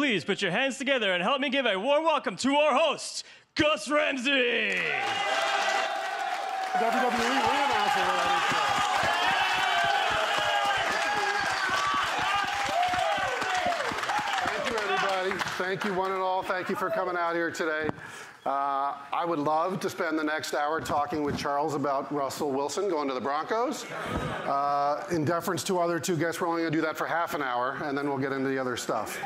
please put your hands together and help me give a warm welcome to our host, Gus Ramsey. WWE ring. Thank you, everybody. Thank you, one and all. Thank you for coming out here today. Uh, I would love to spend the next hour talking with Charles about Russell Wilson going to the Broncos. Uh, in deference to other two guests, we're only going to do that for half an hour, and then we'll get into the other stuff.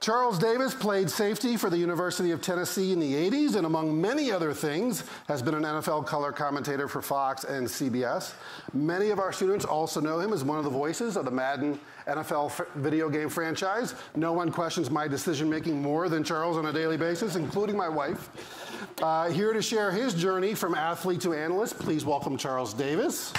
Charles Davis played safety for the University of Tennessee in the 80s and, among many other things, has been an NFL color commentator for Fox and CBS. Many of our students also know him as one of the voices of the Madden NFL video game franchise. No one questions my decision making more than Charles on a daily basis, including my wife. Uh, here to share his journey from athlete to analyst, please welcome Charles Davis.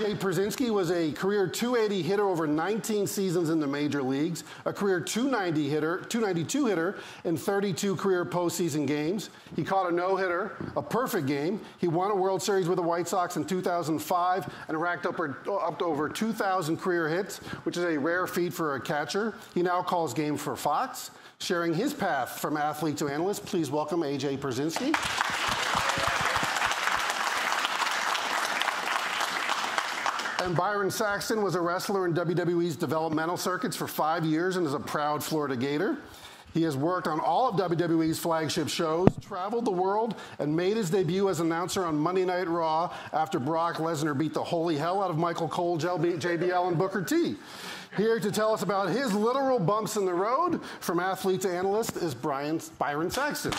AJ Pierzynski was a career 280 hitter over 19 seasons in the major leagues, a career 290 hitter, 292 hitter in 32 career postseason games. He caught a no hitter, a perfect game. He won a World Series with the White Sox in 2005 and racked up, up to over 2,000 career hits, which is a rare feat for a catcher. He now calls games for Fox. Sharing his path from athlete to analyst, please welcome AJ Pierzynski. And Byron Saxton was a wrestler in WWE's developmental circuits for five years and is a proud Florida Gator. He has worked on all of WWE's flagship shows, traveled the world, and made his debut as announcer on Monday Night Raw after Brock Lesnar beat the holy hell out of Michael Cole, JBL, and Booker T. Here to tell us about his literal bumps in the road from athlete to analyst is Brian, Byron Saxton.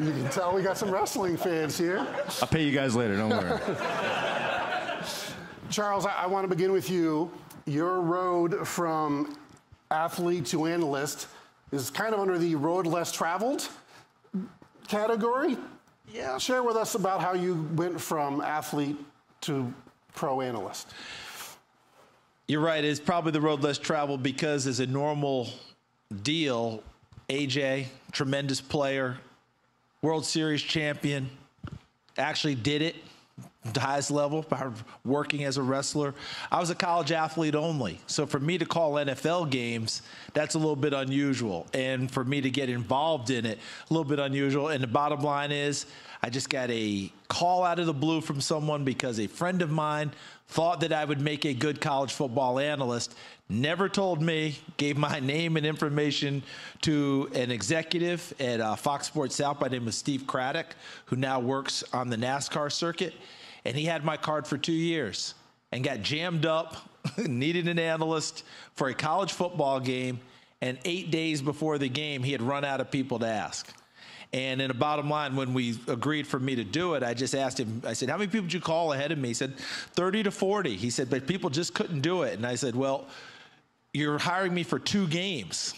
You can tell we got some wrestling fans here. I'll pay you guys later, don't worry. Charles, I, I want to begin with you. Your road from athlete to analyst is kind of under the road less traveled category. Yeah. Share with us about how you went from athlete to pro analyst. You're right. It's probably the road less traveled because, as a normal deal, AJ, tremendous player, World Series champion, actually did it the highest level by working as a wrestler. I was a college athlete only. So for me to call NFL games, that's a little bit unusual. And for me to get involved in it, a little bit unusual. And the bottom line is, I just got a call out of the blue from someone because a friend of mine thought that I would make a good college football analyst never told me, gave my name and information to an executive at uh, Fox Sports South by the name of Steve Craddock, who now works on the NASCAR circuit. And he had my card for two years and got jammed up, needed an analyst for a college football game. And eight days before the game, he had run out of people to ask. And in the bottom line, when we agreed for me to do it, I just asked him, I said, How many people did you call ahead of me? He said, 30 to 40. He said, But people just couldn't do it. And I said, Well, you're hiring me for two games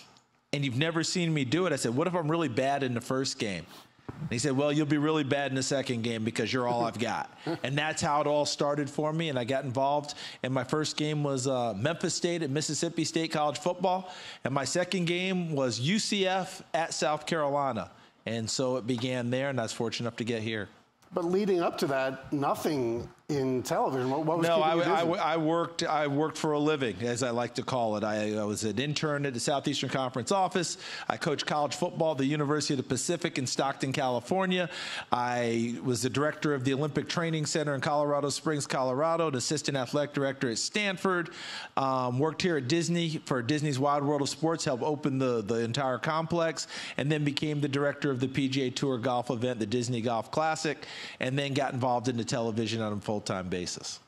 and you've never seen me do it. I said, What if I'm really bad in the first game? And he said, Well, you'll be really bad in the second game because you're all I've got. and that's how it all started for me. And I got involved. And my first game was uh, Memphis State at Mississippi State College Football. And my second game was UCF at South Carolina. And so it began there, and I was fortunate enough to get here. But leading up to that, nothing in television. What, was no, I, I, I, worked. I worked for a living, as I like to call it. I, I, was an intern at the Southeastern Conference office. I coached college football at the University of the Pacific in Stockton, California. I was the director of the Olympic Training Center in Colorado Springs, Colorado. An assistant athletic director at Stanford. Um, worked here at Disney for Disney's Wide World of Sports. Helped open the the entire complex, and then became the director of the PGA Tour golf event, the Disney Golf Classic, and then got involved in the television on full full-time basis.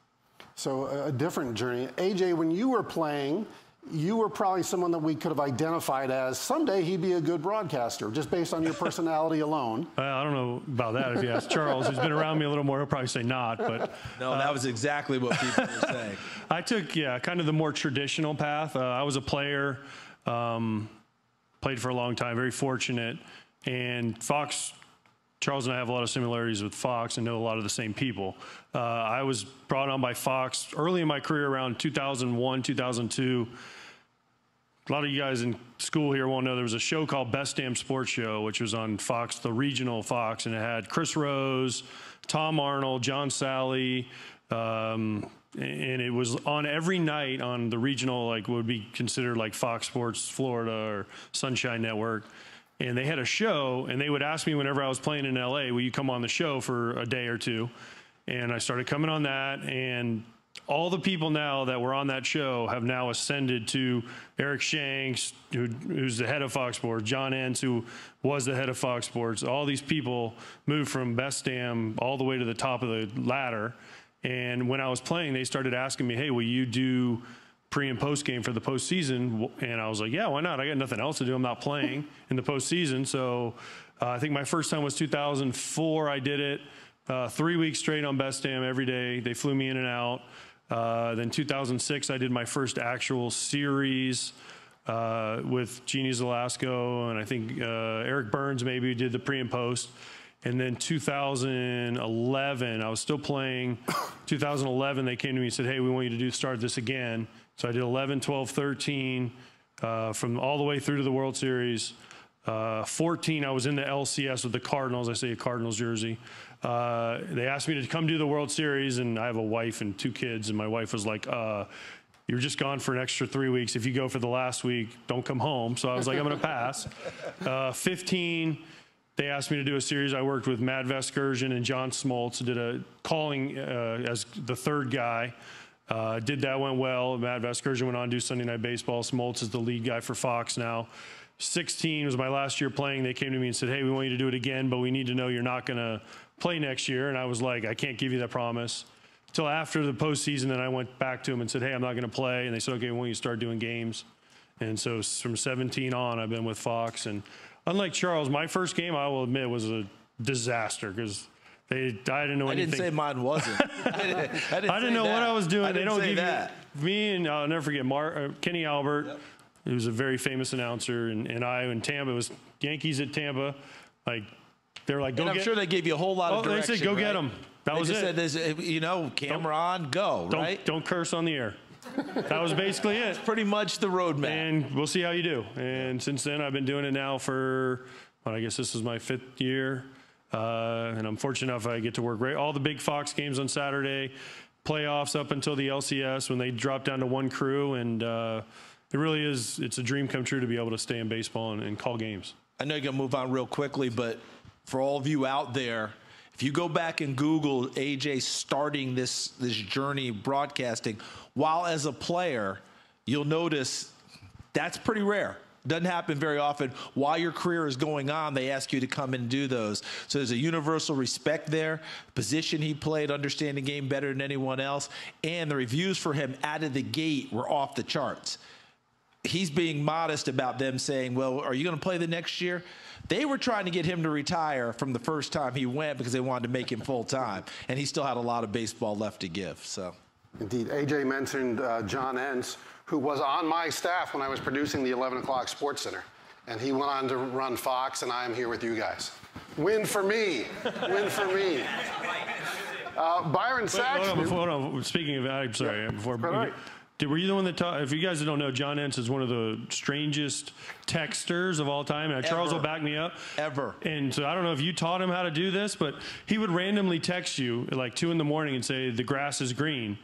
So a different journey. AJ, when you were playing, you were probably someone that we could have identified as someday he'd be a good broadcaster, just based on your personality alone. Uh, I don't know about that. If you ask Charles, who's been around me a little more, he'll probably say not. But no, uh, that was exactly what people were saying. I took yeah, kind of the more traditional path. Uh, I was a player, um, played for a long time, very fortunate, and Fox Charles and I have a lot of similarities with Fox and know a lot of the same people. Uh, I was brought on by Fox early in my career around 2001, 2002. a lot of you guys in school here won't know there was a show called Best Damn Sports Show, which was on Fox, the regional Fox, and it had Chris Rose, Tom Arnold, John Salley, um, and it was on every night on the regional, like would be considered like Fox Sports Florida or Sunshine Network. And they had a show, and they would ask me whenever I was playing in LA, "Will you come on the show for a day or two? And I started coming on that, and all the people now that were on that show have now ascended to Eric Shanks, who, who's the head of Fox Sports, John Entz, who was the head of Fox Sports. All these people moved from Best Damn all the way to the top of the ladder. And when I was playing, they started asking me, "Hey, will you do pre and post game for the postseason?" And I was like, "Yeah, why not? I got nothing else to do. I'm not playing in the postseason." So uh, I think my first time was 2004. I did it uh, three weeks straight on Best Damn every day. They flew me in and out. Uh, then 2006, I did my first actual series uh, with Jeanne Zelasco, and I think uh, Eric Byrnes maybe did the pre and post. And then 2011, I was still playing. 2011, they came to me and said, "Hey, we want you to do start this again." So I did 11, 12, 13, uh, from all the way through to the World Series. Uh, 14, I was in the LCS with the Cardinals. I say a Cardinals jersey. Uh, they asked me to come do the World Series, and I have a wife and two kids, and my wife was like, uh, "You're just gone for an extra three weeks. If you go for the last week, don't come home." So I was like, "I'm going to pass." Uh, 15, they asked me to do a series. I worked with Matt Vasgersian and John Smoltz. Did a calling uh, as the third guy. Uh, did that went well. Matt Vasgersian went on to do Sunday Night Baseball. Smoltz is the lead guy for Fox now. 16 was my last year playing. They came to me and said, "Hey, we want you to do it again, but we need to know you're not going to play next year." And I was like, "I can't give you that promise." Until after the postseason, then I went back to them and said, "Hey, I'm not going to play." And they said, "Okay, when you start doing games?" And so from 17 on, I've been with Fox. And unlike Charles, my first game, I will admit, was a disaster because they I didn't know I anything. didn't say mine wasn't. I didn't, I didn't, I didn't know that. what I was doing. I they don't give that. you me and I'll never forget Mar, uh, Kenny Albert. He was a very famous announcer, and, and I in Tampa it was Yankees at Tampa. Like they were like, go And I'm get. sure they gave you a whole lot Oh, of they direction. said, "Go get them. That They was just it. Said, uh, you know, camera on, go, don't, right? don't curse on the air. that was basically it. Pretty much the roadmap. And we'll see how you do. And since then, I've been doing it now for, well, I guess this is my fifth year. Uh, and I'm fortunate enough I get to work right all the big Fox games on Saturday, playoffs up until the LCS when they drop down to one crew. And uh, it really is, it's a dream come true to be able to stay in baseball and, and call games. I know you're to move on real quickly, but for all of you out there, if you go back and Google AJ starting this this journey broadcasting while as a player, you'll notice that's pretty rare. Doesn't happen very often. While your career is going on, they ask you to come and do those. So there's a universal respect there. Position he played, understanding the game better than anyone else, and the reviews for him out of the gate were off the charts he's being modest about them saying, well, are you going to play the next year? They were trying to get him to retire from the first time he went because they wanted to make him full time, and he still had a lot of baseball left to give. So, Indeed. AJ mentioned uh, John Entz, who was on my staff when I was producing the 11 o'clock Sports Center. And he went on to run Fox, and I am here with you guys. Win for me. Win for me. Uh, Byron Wait, hold on, before, hold on. Speaking of, I'm sorry, before. All right. Did, were you the one that taught? If you guys don't know, John Entz is one of the strangest texters of all time. And Charles will back me up. Ever. And so I don't know if you taught him how to do this, but he would randomly text you at like two in the morning and say the grass is green,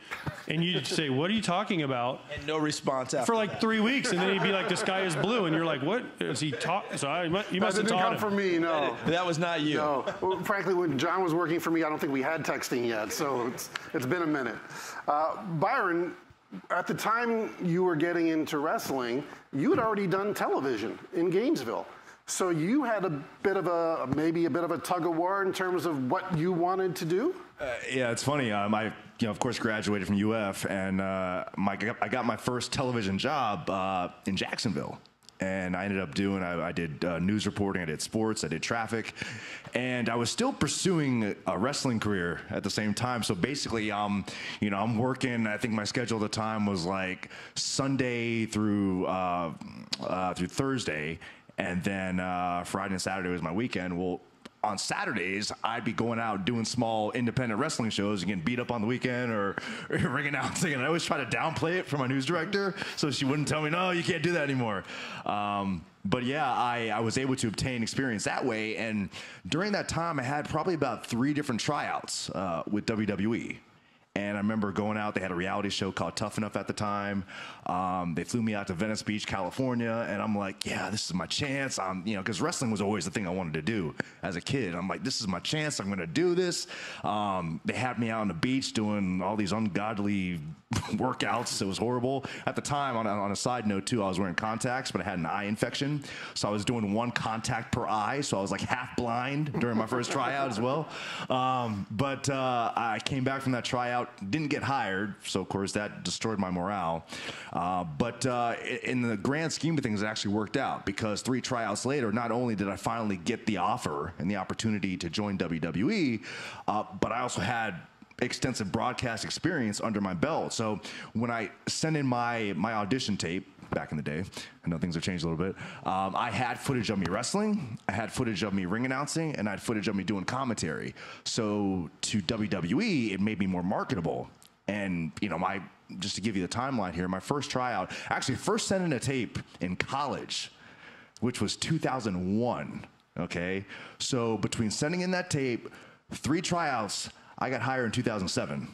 and you'd say, "What are you talking about?" and no response after For like that. three weeks, and then he'd be like, "The sky is blue," and you're like, "What is he talk?" So I, you That must have didn't taught come him. from me, no. That was not you. No. Well, frankly, when John was working for me, I don't think we had texting yet, so it's, it's been a minute. Uh, Byron, at the time you were getting into wrestling, you had already done television in Gainesville. So you had a bit of a, maybe a bit of a tug of war in terms of what you wanted to do? Yeah, it's funny. Um, I, you know, of course, graduated from UF, and uh, my, I got my first television job uh, in Jacksonville. And I ended up doing, I, I did uh, news reporting, I did sports, I did traffic, and I was still pursuing a wrestling career at the same time. So basically, um, you know, I'm working. I think my schedule at the time was like Sunday through uh, uh, through Thursday, and then uh, Friday and Saturday was my weekend. Well, on Saturdays, I'd be going out doing small independent wrestling shows and getting beat up on the weekend or, or out and. I always try to downplay it for my news director so she wouldn't tell me, no, you can't do that anymore. Um, but yeah, I, I was able to obtain experience that way. And during that time, I had probably about three different tryouts uh, with WWE. And I remember going out. They had a reality show called Tough Enough at the time. Um, they flew me out to Venice Beach, California, and I'm like, yeah, this is my chance. I'm, you know, because wrestling was always the thing I wanted to do as a kid. I'm like, this is my chance. I'm going to do this. Um, they had me out on the beach doing all these ungodly workouts. It was horrible. At the time, on a, on a side note too, I was wearing contacts, but I had an eye infection, so I was doing one contact per eye. So I was like half blind during my first tryout as well. Um, but uh, I came back from that tryout, didn't get hired, so of course that destroyed my morale. Uh, but uh, in the grand scheme of things, it actually worked out because three tryouts later, not only did I finally get the offer and the opportunity to join WWE, uh, but I also had extensive broadcast experience under my belt. So when I sent in my my audition tape back in the day, I know things have changed a little bit. Um, I had footage of me wrestling, I had footage of me ring announcing, and I had footage of me doing commentary. So to WWE, it made me more marketable. And you know, my just to give you the timeline here, my first tryout, actually first sent in a tape in college, which was 2001. Okay, so between sending in that tape, three tryouts, I got hired in 2007.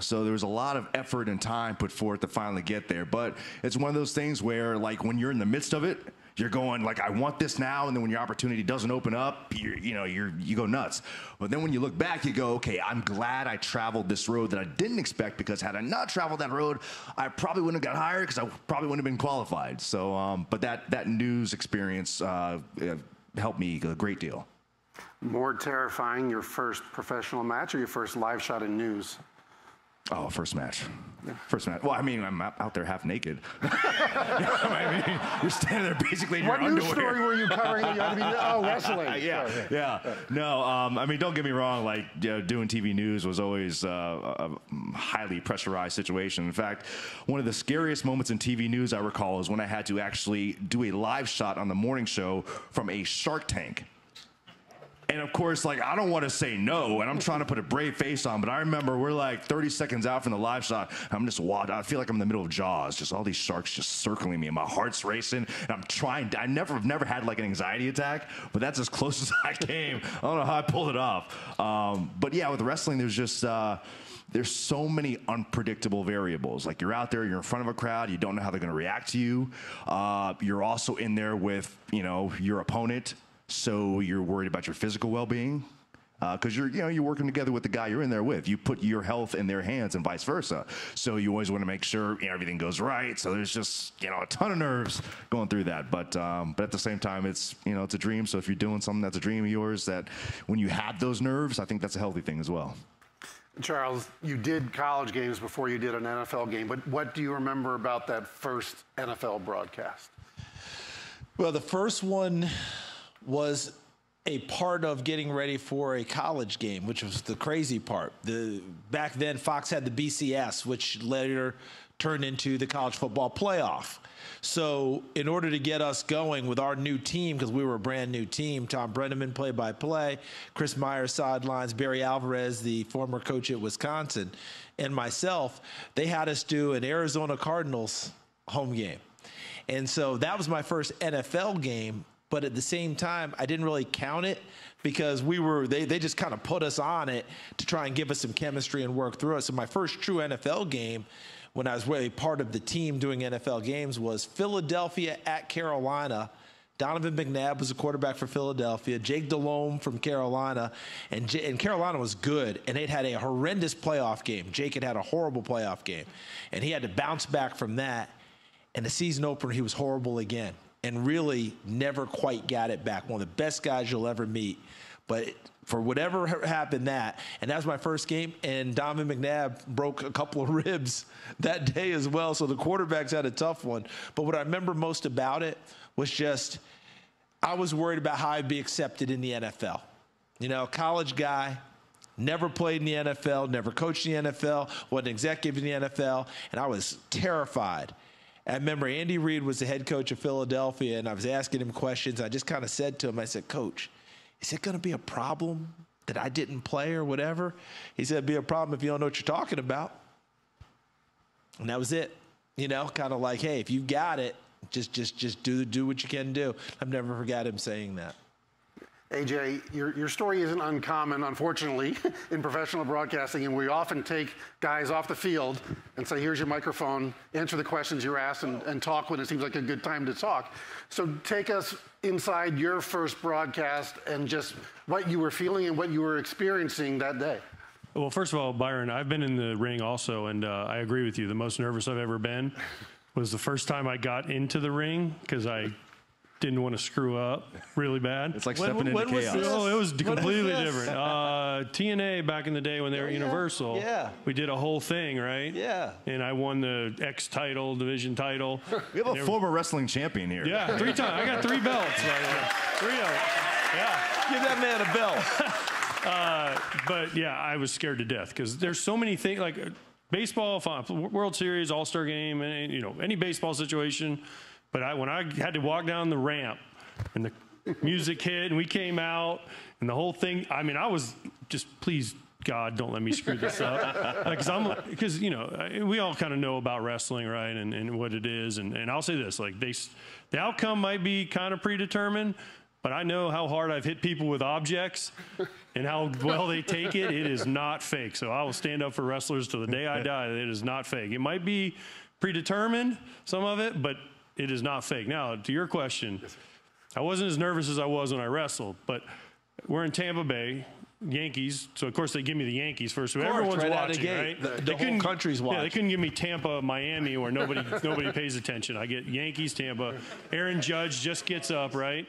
So there was a lot of effort and time put forth to finally get there. But it's one of those things where, like, when you're in the midst of it, you're going like, I want this now, and then when your opportunity doesn't open up, you you know you're you go nuts. But then when you look back, you go, okay, I'm glad I traveled this road that I didn't expect because had I not traveled that road, I probably wouldn't have got hired because I probably wouldn't have been qualified. So, um, but that that news experience uh, helped me a great deal. More terrifying, your first professional match or your first live shot in news? Oh, first match. First match. Well, I mean, I'm out there half naked. I mean, you're standing there basically in what your news underwear. story were you covering you had to be? Oh, wrestling. yeah, Sorry. yeah. No, um, I mean, don't get me wrong. Like, you know, doing TV news was always uh, a highly pressurized situation. In fact, one of the scariest moments in TV news I recall is when I had to actually do a live shot on the morning show from a Shark Tank. And of course, like I don't want to say no, and I'm trying to put a brave face on, but I remember we're like 30 seconds out from the live shot. I'm just walking. I feel like I'm in the middle of Jaws, just all these sharks just circling me, and my heart's racing. And I'm trying. I never, have never had like an anxiety attack, but that's as close as I came. I don't know how I pulled it off. Um, but yeah, with wrestling, there's just. Uh, there's so many unpredictable variables. Like you're out there, you're in front of a crowd, you don't know how they're going to react to you. Uh, you're also in there with you know your opponent, so you're worried about your physical well-being because you're you know you're working together with the guy you're in there with. You put your health in their hands and vice versa. So you always want to make sure you know, everything goes right. So there's just you know a ton of nerves going through that. But um, but at the same time, it's you know it's a dream. So if you're doing something that's a dream of yours, that when you have those nerves, I think that's a healthy thing as well. Charles, you did college games before you did an NFL game, but what do you remember about that first NFL broadcast? Well, the first one was a part of getting ready for a college game, which was the crazy part. The back then Fox had the BCS, which later turned into the college football playoff. So, in order to get us going with our new team, because we were a brand new team, Thom Brennaman play by play, Chris Myers sidelines, Barry Alvarez, the former coach at Wisconsin, and myself, they had us do an Arizona Cardinals home game. And so that was my first NFL game, but at the same time, I didn't really count it because we were they they just kind of put us on it to try and give us some chemistry and work through it. So my first true NFL game when I was really part of the team doing NFL games was Philadelphia at Carolina. Donovan McNabb was a quarterback for Philadelphia. Jake Delhomme from Carolina, and, J- and Carolina was good, and they'd had a horrendous playoff game. Jake had had a horrible playoff game, and he had to bounce back from that. And the season opener, he was horrible again, and really never quite got it back. One of the best guys you'll ever meet, but for whatever happened that, and that was my first game, and Donovan McNabb broke a couple of ribs that day as well. So the quarterbacks had a tough one. But what I remember most about it was just I was worried about how I'd be accepted in the NFL. You know, college guy, never played in the NFL, never coached in the NFL, wasn't executive in the NFL, and I was terrified. I remember Andy Reid was the head coach of Philadelphia, and I was asking him questions. I just kind of said to him, I said, Coach, is it going to be a problem that I didn't play or whatever? He said, it'd be a problem if you don't know what you're talking about. And that was it. You know, kind of like, hey, if you got it, just just just do do what you can do. I've never forgot him saying that. AJ, your, your story isn't uncommon, unfortunately, in professional broadcasting, and we often take guys off the field and say, here's your microphone, answer the questions you're asked, and, and talk when it seems like a good time to talk. So take us inside your first broadcast and just what you were feeling and what you were experiencing that day. Well, first of all, Byron, I've been in the ring also, and uh, I agree with you. The most nervous I've ever been was the first time I got into the ring because I didn't want to screw up really bad. It's like When- stepping into when was chaos. this? Oh, it was completely different. Uh, TNA back in the day when they were yeah. Universal, Yeah. we did a whole thing, right? Yeah. And I won the X title, division title. We have a former wrestling champion here. yeah, three times. I got three belts, by the. Three of them. Yeah. Give that man a bell. But yeah, I was scared to death because there's so many things like uh, baseball, World Series, All Star Game, and you know any baseball situation. But I, when I had to walk down the ramp and the music hit and we came out and the whole thing, I mean, I was just please. God, don't let me screw this up. Because I'm, because you know, we all kind of know about wrestling, right, and, and what it is. And, and I'll say this: like they, the outcome might be kind of predetermined, but I know how hard I've hit people with objects and how well they take it. It is not fake. So I will stand up for wrestlers to the day I die. It is not fake. It might be predetermined, some of it, but it is not fake. Now, to your question, I wasn't as nervous as I was when I wrestled, but we're in Tampa Bay. Yankees, so of course they give me the Yankees first. So course, everyone's right out of the watching, right? The- the They whole couldn't- country's Yeah, they couldn't give me Tampa, Miami, where nobody nobody pays attention. I get Yankees, Tampa. Aaron Judge just gets up, right?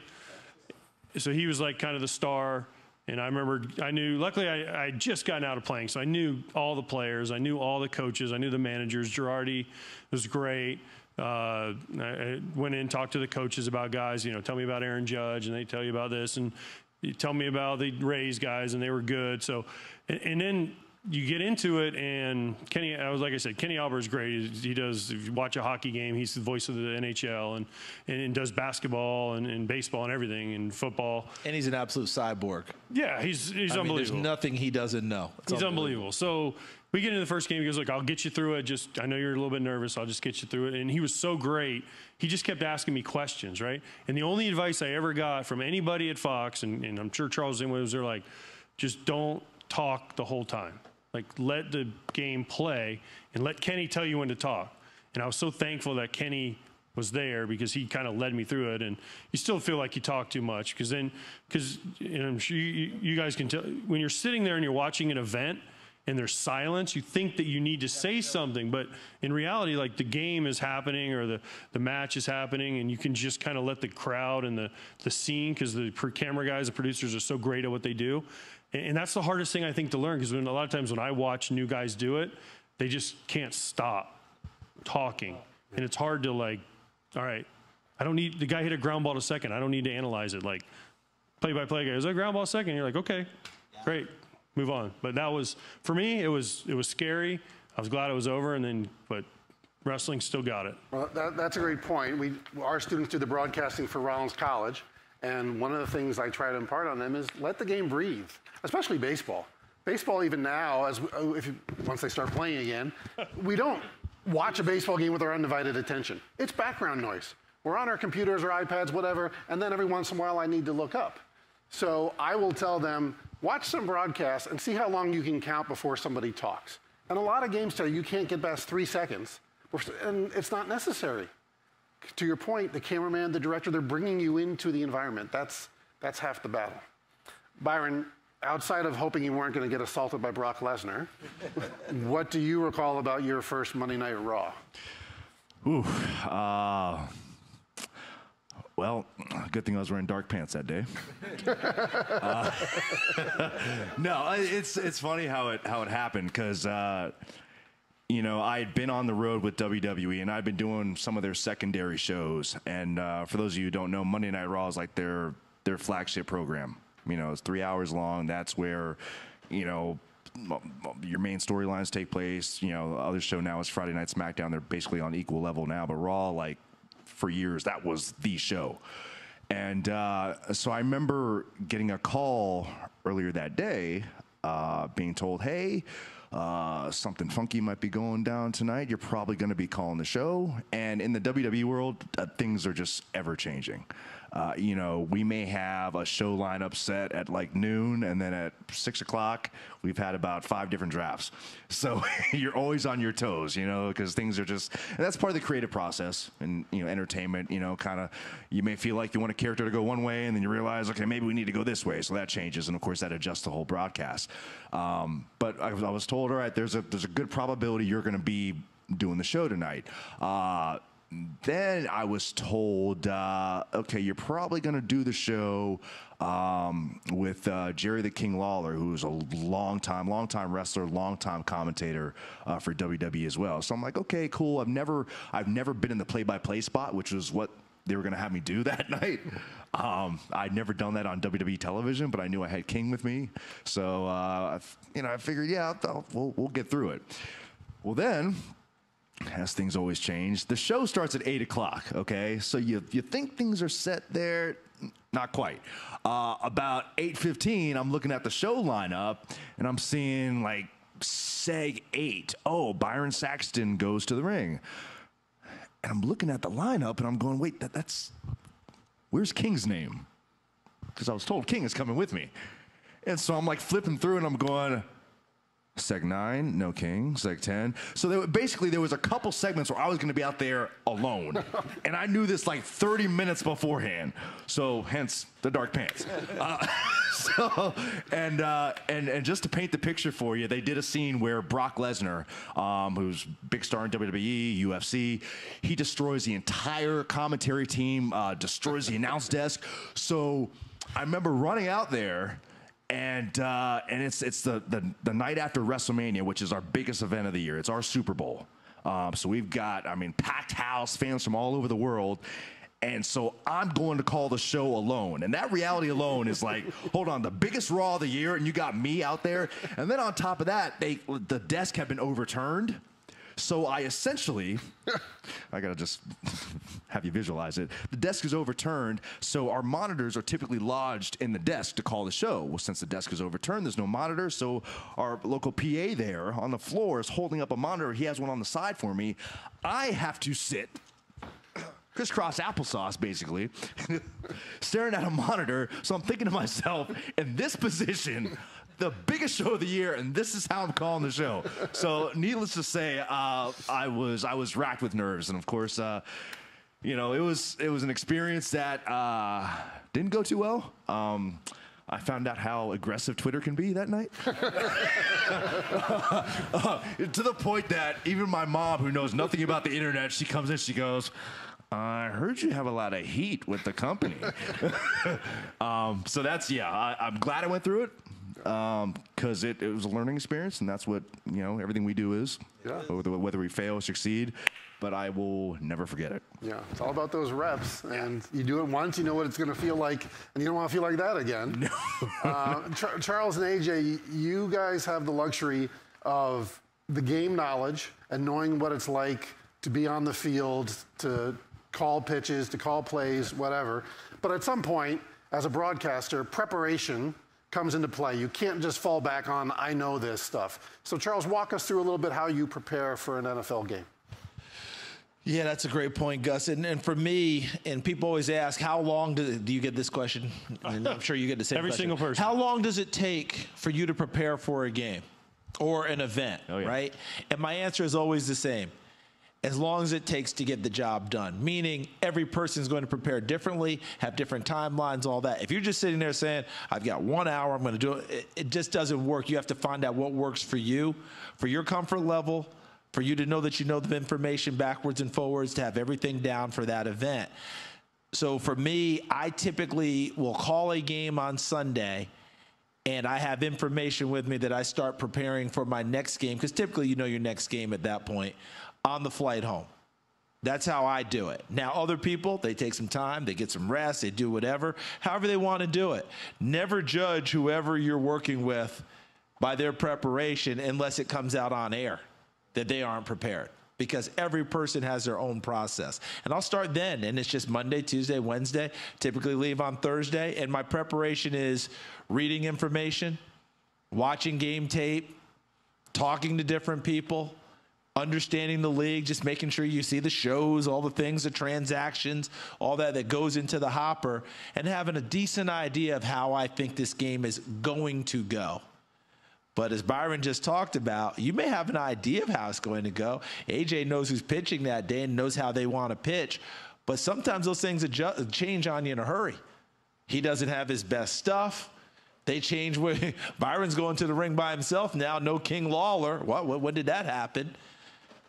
so he was like kind of the star. And I remember, I knew, luckily, I I just gotten out of playing. So I knew all the players, I knew all the coaches, I knew the managers. Girardi was great. Uh, I went in, talked to the coaches about guys, you know, tell me about Aaron Judge, and they tell you about this. And you tell me about the Rays guys, and they were good. So, and, and then you get into it, and Kenny, I was like I said, Kenny Albert's great. He does. If you watch a hockey game, he's the voice of the NHL, and and, and does basketball and, and baseball and everything, and football. And he's an absolute cyborg. Yeah, he's he's I mean, there's nothing he doesn't know. It's He's unbelievable. So we get into the first game. He goes, "Look, I'll get you through it. Just I know you're a little bit nervous. I'll just get you through it." And he was so great. He just kept asking me questions, right? And the only advice I ever got from anybody at Fox, and, and I'm sure Charles Zimmer was there, like, just don't talk the whole time. Like, let the game play and let Kenny tell you when to talk. And I was so thankful that Kenny was there because he kind of led me through it. And you still feel like you talk too much because then, because I'm sure you, you guys can tell, when you're sitting there and you're watching an event and there's silence, you think that you need to say something. But in reality, like the game is happening or the, the match is happening, and you can just kind of let the crowd and the, the scene, because the camera guys, the producers are so great at what they do. And, and that's the hardest thing I think to learn because a lot of times when I watch new guys do it, they just can't stop talking. And it's hard to like, all right, I don't need the guy hit a ground ball to second. I don't need to analyze it. Like play by play guy, is that a ground ball second? You're like, okay, great, move on. But that was for me, it was it was scary. I was glad it was over, and then but wrestling still got it. Well, that, that's a great point. We, our students do the broadcasting for Rollins College, and one of the things I try to impart on them is let the game breathe, especially baseball. Baseball, even now, as oh, if you, once they start playing again, we don't watch a baseball game with our undivided attention. It's background noise. We're on our computers or iPads, whatever, and then every once in a while I need to look up. So I will tell them, watch some broadcasts and see how long you can count before somebody talks. And a lot of games tell you you can't get past three seconds, and it's not necessary. To your point, the cameraman, the director, they're bringing you into the environment. That's, that's half the battle. Byron, outside of hoping you weren't going to get assaulted by Brock Lesnar, what do you recall about your first Monday Night Raw? Ooh, uh, well, good thing I was wearing dark pants that day. Uh, no, it's it's funny how it how it happened because uh, you know I had been on the road with WWE and I'd been doing some of their secondary shows. And uh, for those of you who don't know, Monday Night Raw is like their their flagship program. You know, it's three hours long. That's where you know your main storylines take place. You know, the other show now is Friday Night SmackDown. They're basically on equal level now, but Raw, like for years, that was the show. And uh, so I remember getting a call earlier that day, uh, being told, "Hey." Uh, something funky might be going down tonight. You're probably going to be calling the show. And in the WWE world, uh, things are just ever changing. Uh, you know, we may have a show lineup set at like noon, and then at six o'clock, we've had about five different drafts. So you're always on your toes, you know, because things are just, that's part of the creative process and, you know, entertainment, you know, kind of, you may feel like you want a character to go one way, and then you realize, okay, maybe we need to go this way. So that changes, and of course, that adjusts the whole broadcast. Um, but I, I was told, all right, there's a, there's a good probability you're going to be doing the show tonight. Uh, then I was told, uh, okay, you're probably going to do the show um, with uh, Jerry the King Lawler, who's a long time, long time wrestler, long time commentator uh, for WWE as well. So I'm like, okay, cool. I've never, I've never been in the play-by-play spot, which was what they were going to have me do that night. Um, I'd never done that on WWE television, but I knew I had King with me, so uh, you know, I figured, yeah, I'll, we'll, we'll get through it. Well, then as things always change. The show starts at eight o'clock. Okay, so you you think things are set there? Not quite. Uh, about eight fifteen, I'm looking at the show lineup and I'm seeing like seg eight. Oh, Byron Saxton goes to the ring, and I'm looking at the lineup and I'm going, wait, that that's where's King's name? Because I was told King is coming with me, and so I'm like flipping through and I'm going Seg 9, no king. Seg 10. So there, basically, there was a couple segments where I was going to be out there alone. and I knew this like 30 minutes beforehand. So hence the dark pants. Uh, so, and, uh, and, and just to paint the picture for you, they did a scene where Brock Lesnar, um, who's big star in WWE, UFC, he destroys the entire commentary team, uh, destroys the announce desk. So I remember running out there and uh, and it's it's the, the the night after WrestleMania, which is our biggest event of the year. It's our Super Bowl. Um, so we've got, I mean, packed house, fans from all over the world. And so I'm going to call the show alone. And that reality alone is like, hold on, the biggest Raw of the year, and you got me out there. And then on top of that, they the desk had been overturned. So I essentially, I gotta just have you visualize it. The desk is overturned, so our monitors are typically lodged in the desk to call the show. Well, since the desk is overturned, there's no monitor, so our local PA there on the floor is holding up a monitor. He has one on the side for me. I have to sit crisscross applesauce, basically, staring at a monitor. So I'm thinking to myself, in this position, the biggest show of the year, and this is how I'm calling the show. So, needless to say, uh, I was I was racked with nerves, and of course, uh, you know, it was it was an experience that uh, didn't go too well. Um, I found out how aggressive Twitter can be that night. uh, to the point that even my mom, who knows nothing about the internet, she comes in, she goes, I heard you have a lot of heat with the company. um, so that's, yeah, I, I'm glad I went through it because um, it, it was a learning experience, and that's what you know everything we do is. Yeah. Whether, whether we fail or succeed, but I will never forget it. Yeah, it's all about those reps, and you do it once, you know what it's going to feel like, and you don't want to feel like that again. No. uh, Char- Charles and AJ, you guys have the luxury of the game knowledge and knowing what it's like to be on the field, to call pitches, to call plays, whatever. But at some point, as a broadcaster, preparation comes into play. You can't just fall back on, I know this stuff. So, Charles, walk us through a little bit how you prepare for an NFL game. Yeah, that's a great point, Gus. And, and for me, and people always ask, how long do, do you get this question? And I'm sure you get the same Every question. single person. How long does it take for you to prepare for a game or an event, Oh, yeah. right? And my answer is always the same as long as it takes to get the job done. Meaning every person is going to prepare differently, have different timelines, all that. If you're just sitting there saying, I've got one hour, I'm going to do it, it, it just doesn't work. You have to find out what works for you, for your comfort level, for you to know that you know the information backwards and forwards, to have everything down for that event. So for me, I typically will call a game on Sunday and I have information with me that I start preparing for my next game because typically you know your next game at that point on the flight home. That's how I do it. Now, other people, they take some time, they get some rest, they do whatever, however they want to do it. Never judge whoever you're working with by their preparation unless it comes out on air that they aren't prepared. because every person has their own process. And I'll start then, and it's just Monday, Tuesday, Wednesday. Typically leave on Thursday, and my preparation is reading information, watching game tape, talking to different people, understanding the league, just making sure you see the shows, all the things, the transactions, all that that goes into the hopper, and having a decent idea of how I think this game is going to go. But as Byron just talked about, you may have an idea of how it's going to go. AJ knows who's pitching that day and knows how they want to pitch. But sometimes those things adjust, change on you in a hurry. He doesn't have his best stuff. They change where Byron's going to the ring by himself now. No King Lawler. What? When did that happen?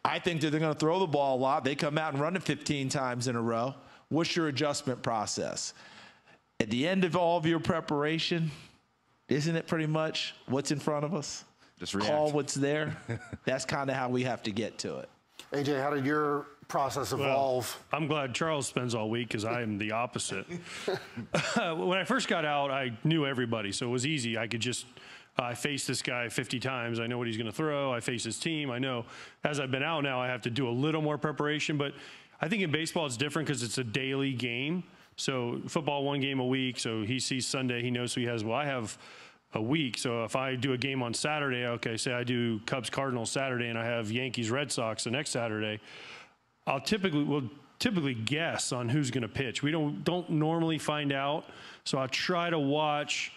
I think that they're going to throw the ball a lot. They come out and run it 15 times in a row. What's your adjustment process? At the end of all of your preparation, isn't it pretty much what's in front of us? Just react. Call what's there. That's kind of how we have to get to it. AJ, how did your process evolve? Well, I'm glad Charles spends all week because I am the opposite. when I first got out, I knew everybody, so it was easy. I could just Uh, I face this guy 50 times. I know what he's going to throw. I face his team. I know as I've been out now, I have to do a little more preparation. But I think in baseball, it's different because it's a daily game. So football, one game a week. So he sees Sunday, he knows who he has. Well, I have a week. So if I do a game on Saturday, okay, say I do Cubs Cardinals Saturday and I have Yankees Red Sox the next Saturday, I'll typically will typically guess on who's going to pitch. We don't don't normally find out. So I'll try to watch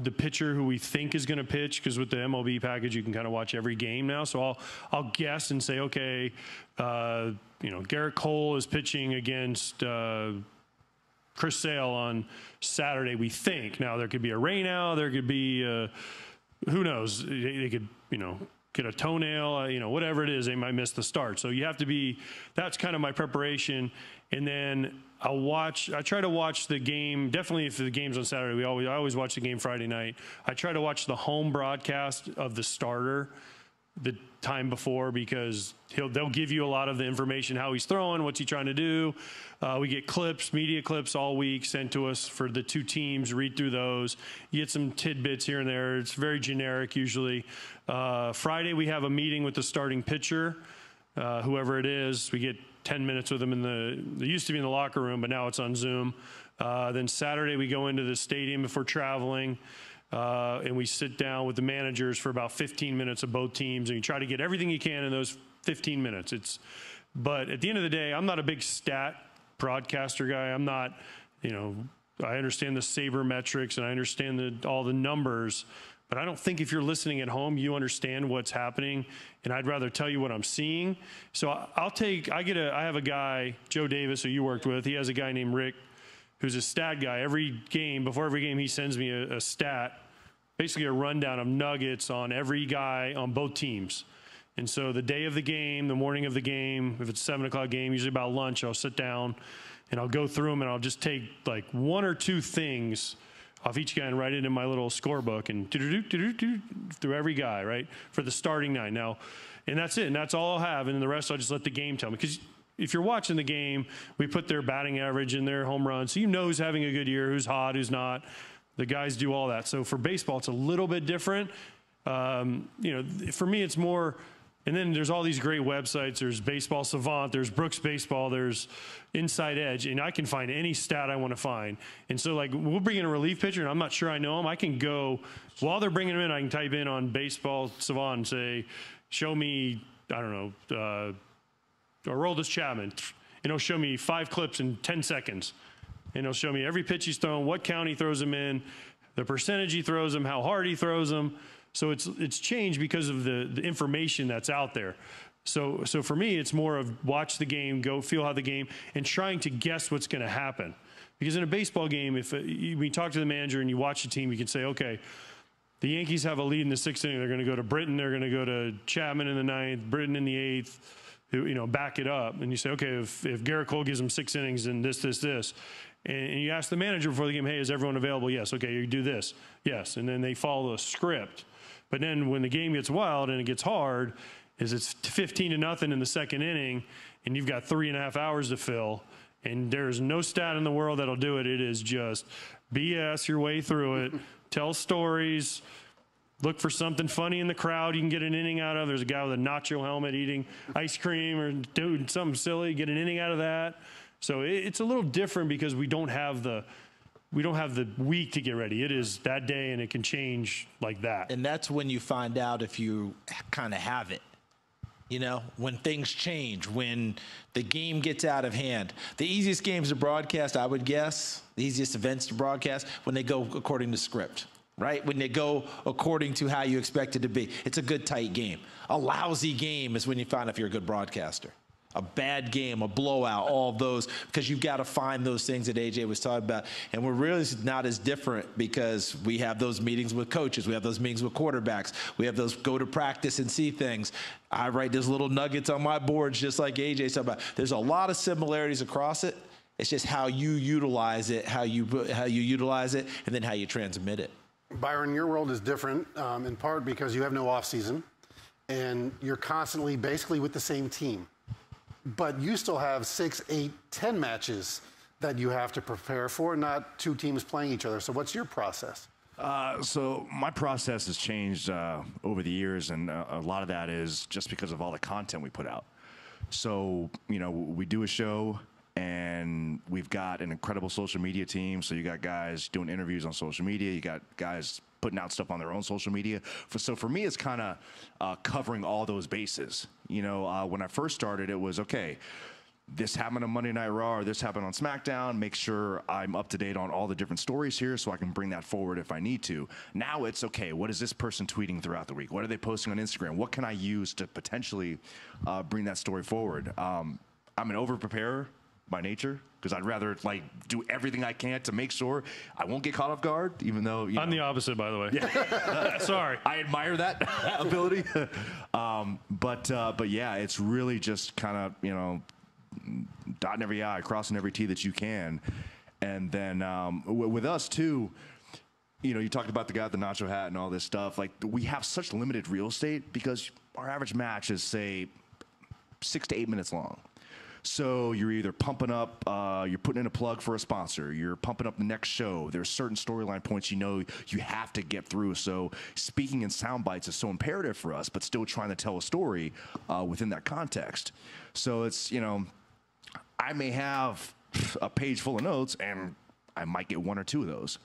the pitcher who we think is going to pitch because with the MLB package you can kind of watch every game now. So I'll I'll guess and say okay, uh, you know Gerrit Cole is pitching against. Uh, Chris Sale on Saturday. We think now there could be a rainout, there could be uh, who knows. They, they, could you know get a toenail, uh, you know whatever it is. They might miss the start. So you have to be. That's kind of my preparation, and then I'll watch. I try to watch the game. Definitely, if the game's on Saturday, we always I always watch the game Friday night. I try to watch the home broadcast of the starter the time before because he'll they'll give you a lot of the information how he's throwing, what's he trying to do. Uh, we get clips, media clips all week sent to us for the two teams. Read through those. You get some tidbits here and there. It's very generic usually. Uh, Friday we have a meeting with the starting pitcher, uh, whoever it is. We get 10 minutes with them in the. They used to be in the locker room, but now it's on Zoom. Uh, then Saturday we go into the stadium before traveling. Uh, and we sit down with the managers for about 15 minutes of both teams, and you try to get everything you can in those 15 minutes. It's, but at the end of the day, I'm not a big stat broadcaster guy. I'm not, you know, I understand the sabermetrics and I understand the, all the numbers, but I don't think if you're listening at home, you understand what's happening. And I'd rather tell you what I'm seeing. So I'll take, I get a, I have a guy, Joe Davis, who you worked with. He has a guy named Rick, who's a stat guy. Every game, before every game, he sends me a, a stat basically a rundown of nuggets on every guy on both teams. And so the day of the game, the morning of the game, if it's seven o'clock game, usually about lunch, I'll sit down and I'll go through them and I'll just take like one or two things off each guy and write it in my little scorebook and through every guy, right? For the starting nine. Now, and that's it. And that's all I'll have. And the rest I'll just let the game tell me. Because if you're watching the game, we put their batting average and their home runs. So you know who's having a good year, who's hot, who's not. The guys do all that. So for baseball, it's a little bit different. Um, you know, for me, it's more. And then there's all these great websites. There's Baseball Savant. There's Brooks Baseball. There's Inside Edge, and I can find any stat I want to find. And so, like, we'll bring in a relief pitcher, and I'm not sure I know him. I can go while they're bringing him in. I can type in on Baseball Savant and say, "Show me, I don't know, uh, Aroldis Chapman," and it'll show me five clips in 10 seconds and he'll show me every pitch he's thrown, what count he throws them in, the percentage he throws them, how hard he throws them. So it's it's changed because of the the information that's out there. So so for me, it's more of watch the game, go feel how the game, and trying to guess what's going to happen. Because in a baseball game, if uh, you, you talk to the manager and you watch the team, you can say, okay, the Yankees have a lead in the sixth inning. They're going to go to Britton. They're going to go to Chapman in the ninth, Britton in the eighth. You know, back it up, and you say, okay, if if Gerrit Cole gives them six innings, then this, this, this, and you ask the manager before the game, hey, is everyone available? Yes. Okay, you do this. Yes. And then they follow a script. But then when the game gets wild and it gets hard, is it's 15 to nothing in the second inning, and you've got three and a half hours to fill, and there's no stat in the world that'll do it. It is just BS your way through it, tell stories, look for something funny in the crowd you can get an inning out of. There's a guy with a nacho helmet eating ice cream or doing something silly, get an inning out of that. So it, it's a little different because we don't have the we don't have the week to get ready. It is that day, and it can change like that. And that's when you find out if you kind of have it. You know, when things change, when the game gets out of hand. The easiest games to broadcast, I would guess, the easiest events to broadcast, when they go according to script, right? When they go according to how you expect it to be. It's a good, tight game. A lousy game is when you find out if you're a good broadcaster a bad game, a blowout, all those, because you've got to find those things that AJ was talking about. And we're really not as different because we have those meetings with coaches, we have those meetings with quarterbacks, we have those go to practice and see things. I write those little nuggets on my boards just like AJ talked about. There's a lot of similarities across it. It's just how you utilize it, how you how you utilize it, and then how you transmit it. Byron, your world is different um, in part because you have no off season, and you're constantly basically with the same team but you still have six, eight, ten matches that you have to prepare for, not two teams playing each other. So, what's your process? Uh, so my process has changed uh, over the years, and uh, a lot of that is just because of all the content we put out. So you know, we do a show, and we've got an incredible social media team. So you got guys doing interviews on social media. You got guys putting out stuff on their own social media. So for me, it's kind of uh, covering all those bases. You know, uh, when I first started, it was okay. This happened on Monday Night Raw or this happened on SmackDown. Make sure I'm up to date on all the different stories here so I can bring that forward if I need to. Now it's okay. What is this person tweeting throughout the week? What are they posting on Instagram? What can I use to potentially uh, bring that story forward? Um, I'm an over preparer by nature because I'd rather like do everything I can to make sure I won't get caught off guard, even though you I'm the opposite, by the way. Yeah. Sorry. I admire that ability, um, but uh, but yeah, it's really just kind of you know dotting every i, crossing every t that you can, and then um, w- with us too. You know, you talked about the guy with the nacho hat and all this stuff. Like, we have such limited real estate because our average match is, say, six to eight minutes long. So you're either pumping up, uh, you're putting in a plug for a sponsor, you're pumping up the next show. There's certain storyline points you know you have to get through. So speaking in sound bites is so imperative for us, but still trying to tell a story uh, within that context. So it's you know, I may have a page full of notes and I might get one or two of those.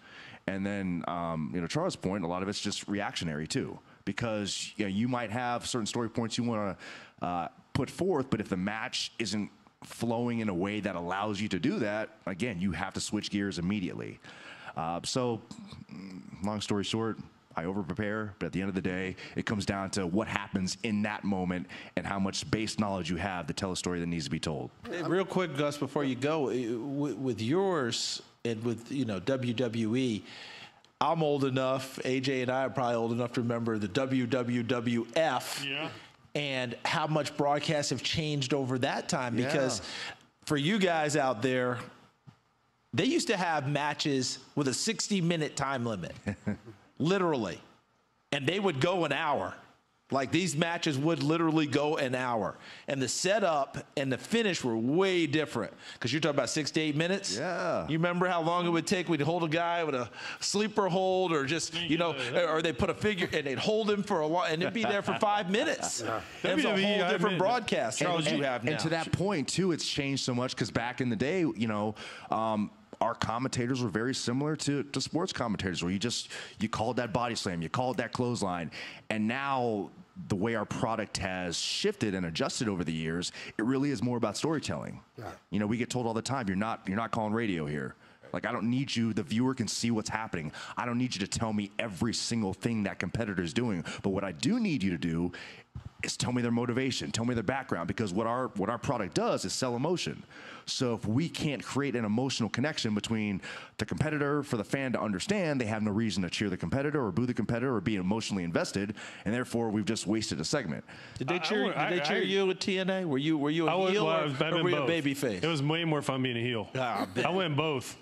And then, um, you know, Charles' point, a lot of it's just reactionary too, because you, know, you might have certain story points you want to uh, put forth, but if the match isn't flowing in a way that allows you to do that, again, you have to switch gears immediately. Uh, so, long story short, I over prepare, but at the end of the day, it comes down to what happens in that moment and how much base knowledge you have to tell a story that needs to be told. Real quick, Gus, before you go, with yours and with you know WWE, I'm old enough. AJ and I are probably old enough to remember the WWWF. Yeah and how much broadcasts have changed over that time. Because yeah. for you guys out there they used to have matches with a 60 minute time limit literally. And they would go an hour like these matches would literally go an hour, and the setup and the finish were way different. Because you're talking about six to eight minutes. Yeah. You remember how long it would take? We'd hold a guy with a sleeper hold, or just you know, or they put a figure and they'd hold him for a while, and it'd be there for five minutes. Yeah. It was a whole different broadcast. And, and, you have now. and to that point too, it's changed so much because back in the day, you know. Um, our commentators were very similar to, to sports commentators where you just you called that body slam you called that clothesline and now the way our product has shifted and adjusted over the years, it really is more about storytelling. Yeah. You know, we get told all the time, you're not you're not calling radio here. Like I don't need you. The viewer can see what's happening. I don't need you to tell me every single thing that competitor is doing. But what I do need you to do is tell me their motivation, tell me their background, because what our what our product does is sell emotion. So if we can't create an emotional connection between the competitor for the fan to understand, they have no reason to cheer the competitor or boo the competitor or be emotionally invested, and therefore we've just wasted a segment. Did they cheer? I, did they cheer I, you with TNA? Were you were you a I was, heel well, or, or were you both. a baby face? It was way more fun being a heel. Ah, I went both.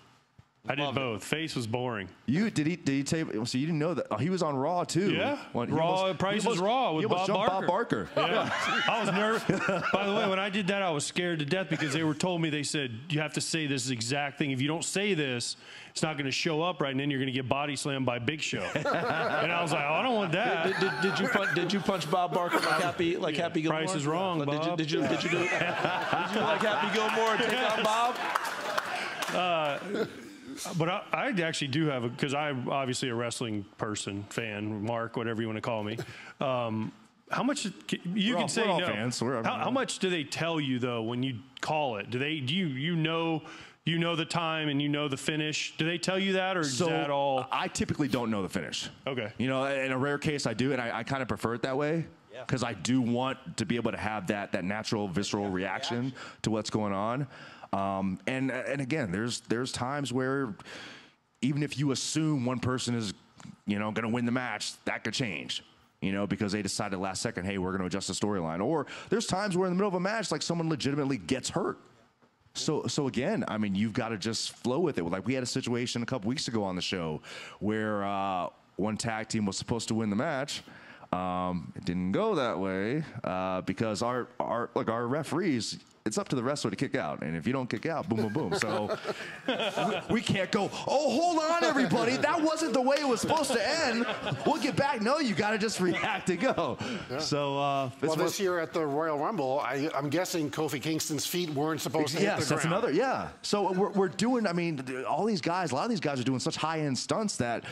I did both. Face was boring. You did he did he tell so you didn't know that oh, he was on Raw too? Yeah. When- he Raw, almost- Price he is almost- Raw with he almost Bob jumped Barker. Bob Barker. Yeah. I was nervous. By the way, when I did that, I was scared to death because they were told me they said you have to say this exact thing. If you don't say this, it's not going to show up right, and then you're going to get body slammed by Big Show. and I was like, oh, I don't want that. Did, did, did you punch, did you punch Bob Barker like Happy like Happy Gilmore? Price is wrong, Did you Bob. did you did you do did you like Happy Gilmore and take out Bob? Uh, But I, I actually do have a because I'm obviously a wrestling person, fan, Mark, whatever you want to call me. Um, how much you We're can all- say we're all no? fans. We're- how, how much do they tell you though when you call it? Do they do you you know you know the time and you know the finish? Do they tell you that or is that all? I typically don't know the finish. Okay. You know, in a rare case, I do, and I, I kind of prefer it that way because I do want to be able to have that that natural, visceral reaction to what's going on. Um, and and again, there's there's times where even if you assume one person is, you know, going to win the match, that could change. You know, because they decided last second, hey, we're going to adjust the storyline. Or there's times where in the middle of a match, like someone legitimately gets hurt. So, so again, I mean, you've got to just flow with it. Like we had a situation a couple weeks ago on the show where uh, one tag team was supposed to win the match. Um, it didn't go that way uh, because our our like our referees. It's up to the wrestler to kick out, and if you don't kick out, boom, boom, boom. So we, we can't go. Oh, hold on, everybody. That wasn't the way it was supposed to end. We'll get back. No, you got to just react and go. So uh, it's Well, this year at the Royal Rumble, I, I'm guessing Kofi Kingston's feet weren't supposed to hit yes, the that's ground. another. Yeah. So we're, we're doing. I mean, all these guys. A lot of these guys are doing such high end stunts that,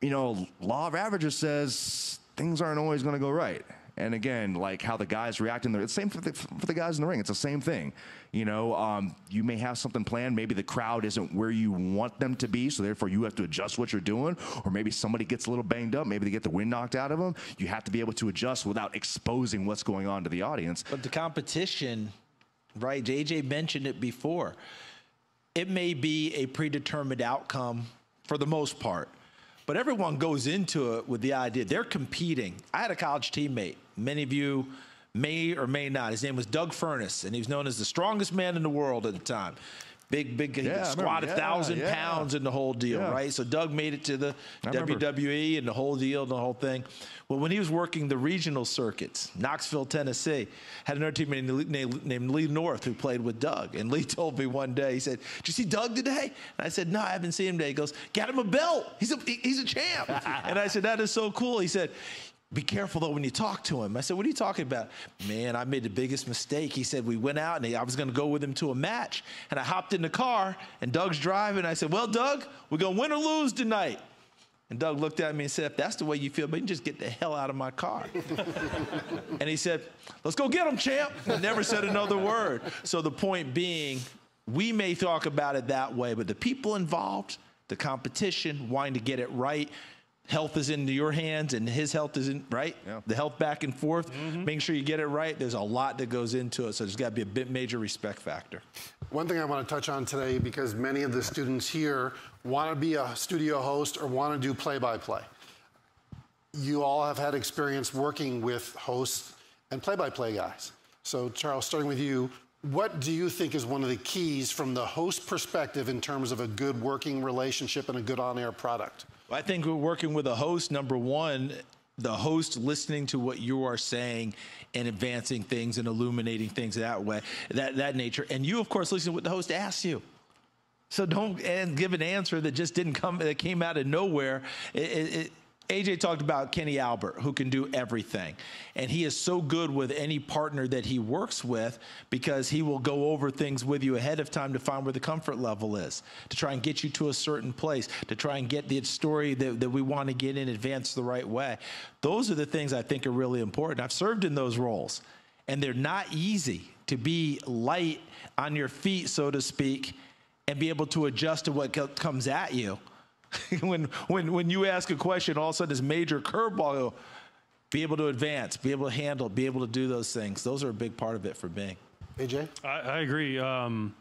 you know, law of averages says things aren't always going to go right. And again, like how the guys react in the it's same for the, for the guys in the ring. It's the same thing. You know, um, you may have something planned. Maybe the crowd isn't where you want them to be, so therefore you have to adjust what you're doing. Or maybe somebody gets a little banged up. Maybe they get the wind knocked out of them. You have to be able to adjust without exposing what's going on to the audience. But the competition, right? JJ mentioned it before. It may be a predetermined outcome for the most part, but everyone goes into it with the idea they're competing. I had a college teammate. Many of you may or may not. His name was Doug Furnas, and he was known as the strongest man in the world at the time. Big, big, he Yeah, squat a Yeah, thousand yeah. pounds in the whole deal, right? So Doug made it to the I remember. WWE and the whole deal, and the whole thing. Well, when he was working the regional circuits, Knoxville, Tennessee, had another teammate named, named, Lee North who played with Doug. And Lee told me one day, he said, "Did you see Doug today?" And I said, "No, I haven't seen him today." He goes, "Got him a belt. He's a he- he's a champ." and I said, "That is so cool." He said. Be careful though when you talk to him. I said, "What are you talking about?" Man, I made the biggest mistake. He said we went out and I was going to go with him to a match, and I hopped in the car and Doug's driving. I said, "Well, Doug, we're going to win or lose tonight." And Doug looked at me and said, If that's the way you feel, man, just get the hell out of my car. and he said, Let's go get him, champ. And never said another word. So the point being, we may talk about it that way, but the people involved, the competition, wanting to get it right, health is into your hands and his health is in right Yeah. the health back and forth mm-hmm. making sure you get it right there's a lot that goes into it so there's got to be a bit major respect factor One thing I want to touch on today, because many of the students here want to be a studio host or want to do play by play. You all have had experience working with hosts and play by play guys. So, Charles, starting with you, what do you think is one of the keys from the host perspective in terms of a good working relationship and a good on air product? I think we're working with a host. Number one, the host listening to what you are saying and advancing things and illuminating things that way, that that nature, and you, of course, listen to what the host asks you. So don't and give an answer that just didn't come that came out of nowhere. It, it, AJ talked about Kenny Albert, who can do everything. And he is so good with any partner that he works with because he will go over things with you ahead of time to find where the comfort level is, to try and get you to a certain place, to try and get the story that, that we want to get in advance the right way. Those are the things I think are really important. I've served in those roles, and they're not easy to be light on your feet, so to speak, and be able to adjust to what comes at you. when when when you ask a question, all of a sudden this major curveball, be able to advance, be able to handle, be able to do those things. Those are a big part of it for me. AJ? I, I agree. Um,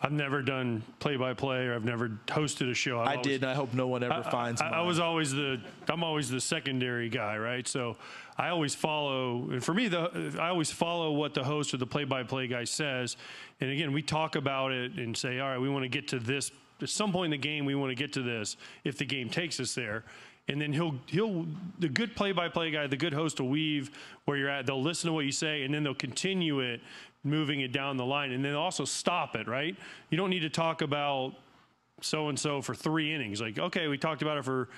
I've never done play by play or I've never hosted a show. I've I always- did, and I hope no one ever I- finds I, I was always the I'm always the secondary guy, right? So I always follow. And for me, the I always follow what the host or the play-by-play guy says. And again, we talk about it and say, all right, we want to get to this at some point in the game we want to get to this if the game takes us there. And then he'll he'll the good play-by-play guy, the good host will weave where you're at. They'll listen to what you say, and then they'll continue it, moving it down the line, and then also stop it. Right? You don't need to talk about so and so for three innings. Like, okay, we talked about it for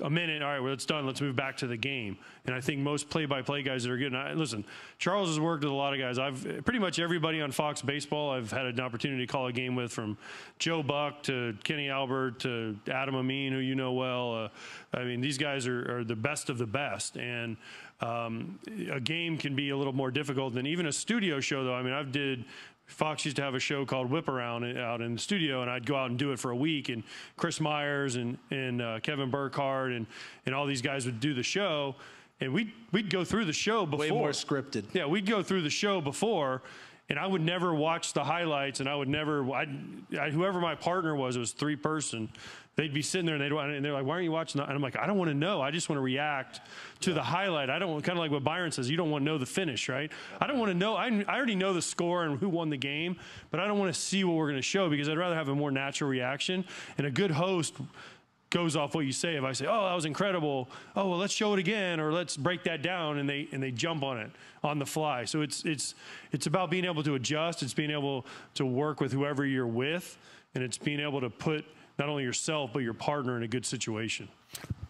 a minute. All right, well, it's done. Let's move back to the game. And I think most play-by-play guys that are good. I, listen, Charles has worked with a lot of guys. I've pretty much everybody on Fox Baseball. I've had an opportunity to call a game with, from Joe Buck to Kenny Albert to Adam Amin, who you know well. Uh, I mean, these guys are, are, the best of the best. And um, a game can be a little more difficult than even a studio show, though. I mean, I've did Fox used to have a show called Whip Around out in the studio, and I'd go out and do it for a week. And Chris Myers and and uh, Kevin Burkhardt and and all these guys would do the show, and we'd we'd go through the show before. Way more scripted. Yeah, we'd go through the show before, and I would never watch the highlights, and I would never. I'd, I, whoever my partner was, it was three person they'd be sitting there and they'd and they're like, "Why aren't you watching?" That? And I'm like, "I don't want to know. I just want to react to yeah. the highlight. I don't want kind of like what Byron says. You don't want to know the finish, right? I don't want to know. I, I already know the score and who won the game, but I don't want to see what we're going to show because I'd rather have a more natural reaction. And a good host goes off what you say. If I say, "Oh, that was incredible," oh well, let's show it again, or let's break that down, and they and they jump on it on the fly. So it's it's it's about being able to adjust. It's being able to work with whoever you're with, and it's being able to put not only yourself, but your partner in a good situation.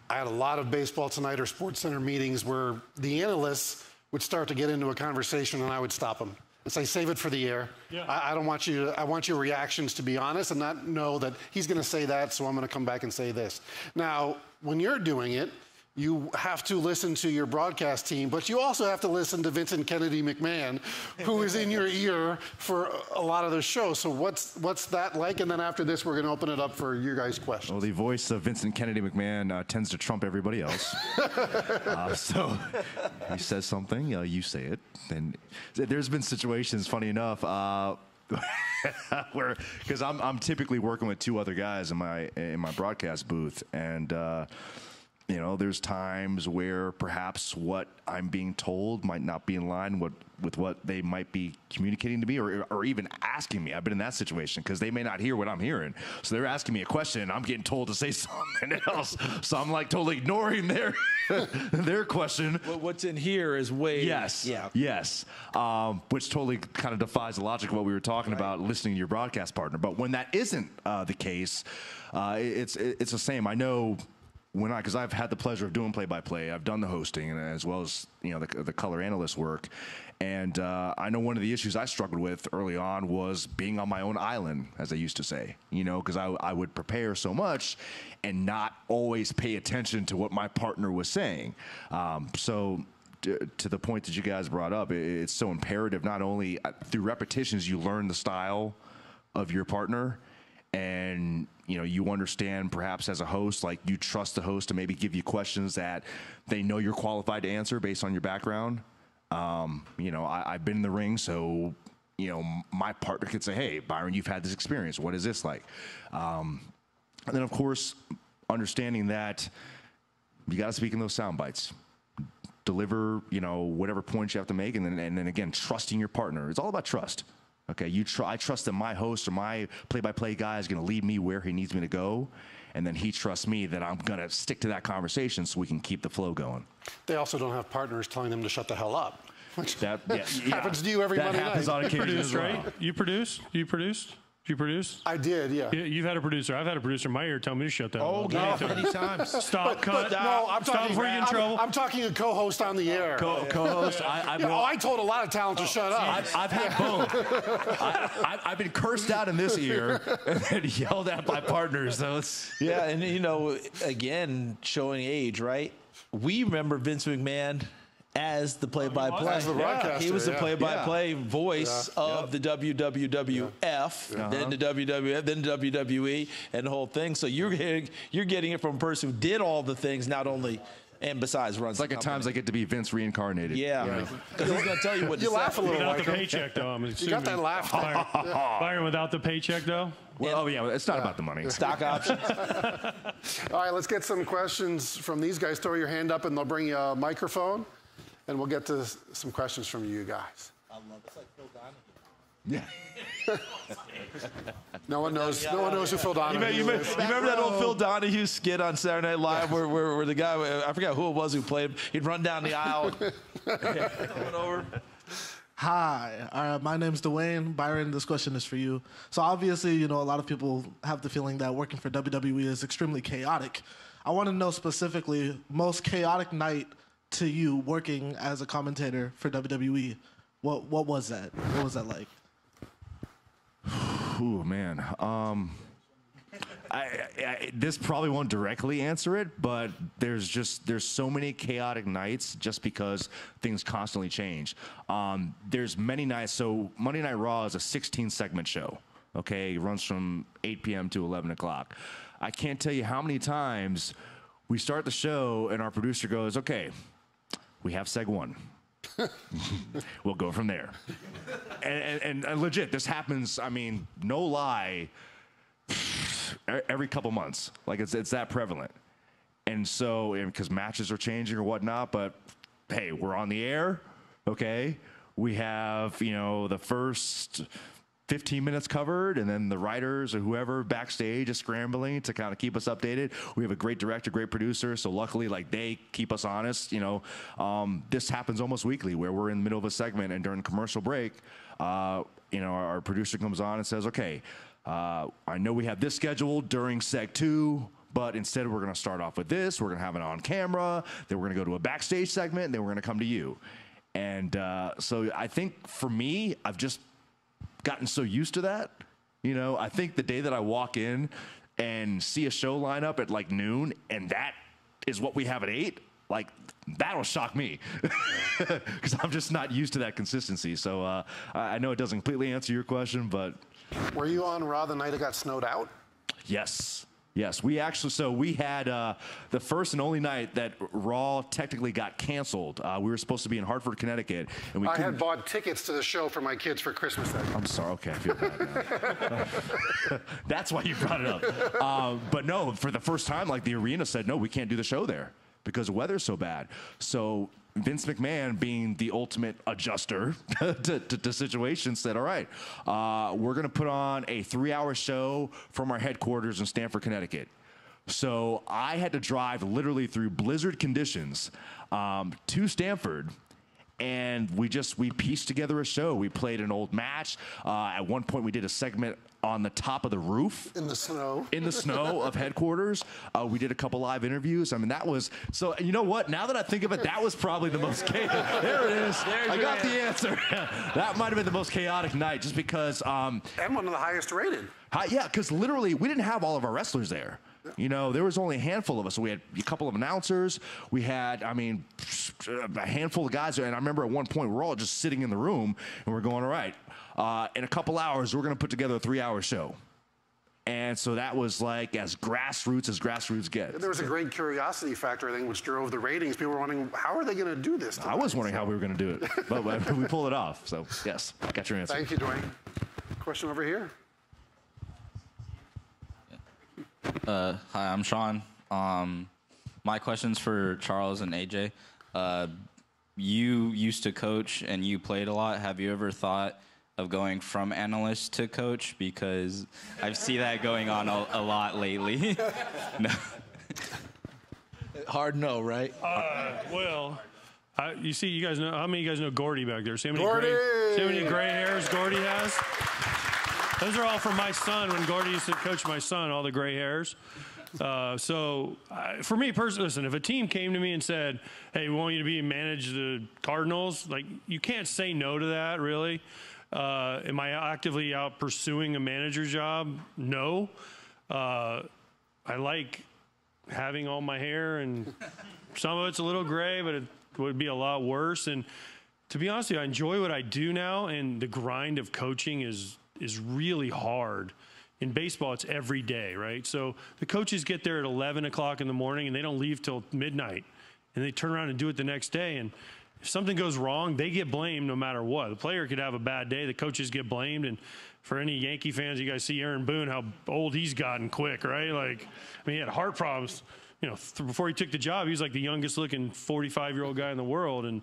I had a lot of Baseball Tonight or Sports Center meetings where the analysts would start to get into a conversation and I would stop them and say, save it for the air. Yeah. I, I, don't want you to, I want your reactions to be honest and not know that he's going to say that, so I'm going to come back and say this. Now, when you're doing it, you have to listen to your broadcast team, but you also have to listen to Vincent Kennedy McMahon, who is in your ear for a lot of the show. So what's what's that like? And then after this, we're going to open it up for you guys' questions. Well, the voice of Vincent Kennedy McMahon uh, tends to trump everybody else. uh, so he says something, uh, you say it. And there's been situations, funny enough. Uh, where because I'm I'm typically working with two other guys in my in my broadcast booth and uh, you know, there's times where perhaps what I'm being told might not be in line with, with what they might be communicating to me or, or even asking me. I've been in that situation because they may not hear what I'm hearing. So they're asking me a question and I'm getting told to say something else. So I'm like totally ignoring their their question. Well, what's in here is way. Yes. Yeah. Yes. Um, which totally kind of defies the logic of what we were talking right. about listening to your broadcast partner. But when that isn't uh, the case, uh, it's it's the same. I know when I, because I've had the pleasure of doing play-by-play, I've done the hosting as well as you know the, the color analyst work, and uh, I know one of the issues I struggled with early on was being on my own island, as I used to say. You know, because I, I would prepare so much and not always pay attention to what my partner was saying. Um, so to the point that you guys brought up, it's so imperative. Not only uh, through repetitions, you learn the style of your partner, and you know you understand perhaps as a host like you trust the host to maybe give you questions that they know you're qualified to answer based on your background. Um, you know I, have been in the ring so you know my partner could say hey byron you've had this experience. What is this like? Um, and then of course understanding that you got to speak in those sound bites. Deliver you know whatever points you have to make and then, and then again trusting your partner. It's all about trust Okay, you tr- I trust that my host or my play-by-play guy is going to lead me where he needs me to go, and then he trusts me that I'm going to stick to that conversation so we can keep the flow going. They also don't have partners telling them to shut the hell up. Which that yeah, happens to you every that Monday happens night. on occasion you produce, well. right? You produce? You produce? Did you produce? I did, yeah. You've had a producer. I've had a producer in my ear tell me to shut oh, down. Oh, no, many times. Stop, cut. But, no, I'm Stop talking, before you get in trouble. I'm, I'm, talking a co-host on the air. Co- co-host. I, yeah, oh, I told a lot of talent to oh, shut up. I've, I've had both. I, have been cursed out in this ear and then yelled at by partners. So it's yeah, and you know, again, showing age, right? We remember Vince McMahon as the play-by-play. As the yeah, he was the play-by-play yeah. voice of the WWWF, uh-huh. then the WWF, then the WWE, and the whole thing. So you're getting, you're getting it from a person who did all the things, not only and besides runs. It's like at times I get to be Vince reincarnated. Yeah, because he's going to tell you what. you to laugh say. a little. Without like the paycheck, though. I'm assuming. you got that laugh. Byron, Byron, without the paycheck, though. Well, oh yeah, it's not about the money. Stock options. All right, let's get some questions from these guys. Throw your hand up, and they'll bring you a microphone and we'll get to some questions from you guys. I love it. It's like Phil Donahue. Yeah. No one knows. No one knows who Phil You, Donahue you, remember, is. you remember that old Phil Donahue skit on Saturday Night Live where, where, where the guy, I forgot who it was who played, he'd run down the aisle. coming over. Hi, uh, my name's Dwayne. Byron, this question is for you. So obviously, you know, a lot of people have the feeling that working for WWE is extremely chaotic. I want to know specifically most chaotic night to you working as a commentator for WWE. What what was that? What was that like? Ooh, man. Um, I, I, this probably won't directly answer it, but there's just there's so many chaotic nights just because things constantly change. Um, there's many nights. So Monday Night Raw is a 16 segment show. Okay, it runs from 8 p.m. to 11 o'clock. I can't tell you how many times we start the show and our producer goes, "Okay, we have seg one." we'll go from there. And, and, and legit, this happens. I mean, no lie, every couple months. Like it's it's that prevalent. And so, because matches are changing or whatnot, but hey, we're on the air. Okay, we have you know the first 15 minutes covered, and then the writers or whoever backstage is scrambling to kind of keep us updated. We have a great director, great producer, so luckily, like they keep us honest. You know, um, this happens almost weekly where we're in the middle of a segment, and during commercial break, uh, you know, our, our producer comes on and says, "Okay, uh, I know we have this scheduled during Seg Two, But instead, we're going to start off with this. We're going to have it on camera. Then we're going to go to a backstage segment. And then we're going to come to you. And uh, so I think for me, I've just gotten so used to that. You know, I think the day that I walk in and see a show lineup at like noon and that is what we have at eight, like that'll shock me because I'm just not used to that consistency. So uh, I I know it doesn't completely answer your question, but Were you on Raw the night it got snowed out? Yes. Yes, we actually. So we had uh, the first and only night that Raw technically got canceled. Uh, we were supposed to be in Hartford, Connecticut, and we I couldn't. had bought tickets to the show for my kids for Christmas that. I'm sorry. Okay, I feel bad. That's why you brought it up. Um, but no, for the first time, like the arena said, no, we can't do the show there because the weather's so bad. So Vince McMahon, being the ultimate adjuster to, to, to situations, said, "All right, uh, we're going to put on a three-hour show from our headquarters in Stamford, Connecticut." So I had to drive literally through blizzard conditions um, to Stamford and we just we pieced together a show. We played an old match. Uh, at one point, we did a segment on the top of the roof In the snow. in the snow of headquarters. Uh, we did a couple live interviews. I mean, that was so. You know what? Now that I think of it, that was probably the most chaotic. there it is. I got the answer. that might have been the most chaotic night, just because. Um, and one of the highest rated. Hi, yeah, because literally we didn't have all of our wrestlers there. You know, there was only a handful of us. We had a couple of announcers. We had, I mean, a handful of guys. And I remember at one point we we're all just sitting in the room and we're going, all right, uh, in a couple hours we're going to put together a three-hour show. And so that was like as grassroots as grassroots gets. There was a great curiosity factor, I think, which drove the ratings. People were wondering, how are they going to do this? I was wondering how we were going to do it, but, but we pulled it off. So yes, got your answer. Thank you, Dwayne. Question over here. Uh, hi, I'm Sean. Um, my question's for Charles and AJ. Uh, you used to coach and you played a lot. Have you ever thought of going from analyst to coach? Because I see that going on a, a lot lately. no. Hard no, right? Uh, well, I, you see, you guys know how many of you guys know Gordy back there? See how many Gordy! gray, see how many gray hairs Gordy has? Those are all from my son when Gordy used to coach my son. All the gray hairs. Uh, so uh, for me personally, listen, if a team came to me and said, "Hey, we want you to be manage the Cardinals," like you can't say no to that, really. Uh, am I actively out pursuing a manager job? No. Uh, I like having all my hair and some of it's a little gray, but it would be a lot worse. And to be honest with you, I enjoy what I do now, and the grind of coaching is is really hard. In baseball, it's every day, right? So the coaches get there at 11 o'clock in the morning, and they don't leave till midnight, and they turn around and do it the next day. And if something goes wrong, they get blamed no matter what. The player could have a bad day, the coaches get blamed, and for any Yankee fans, you guys see Aaron Boone, how old he's gotten quick, right? Like, I mean, he had heart problems you know, before he took the job, he was like the youngest looking 45 year old guy in the world. And,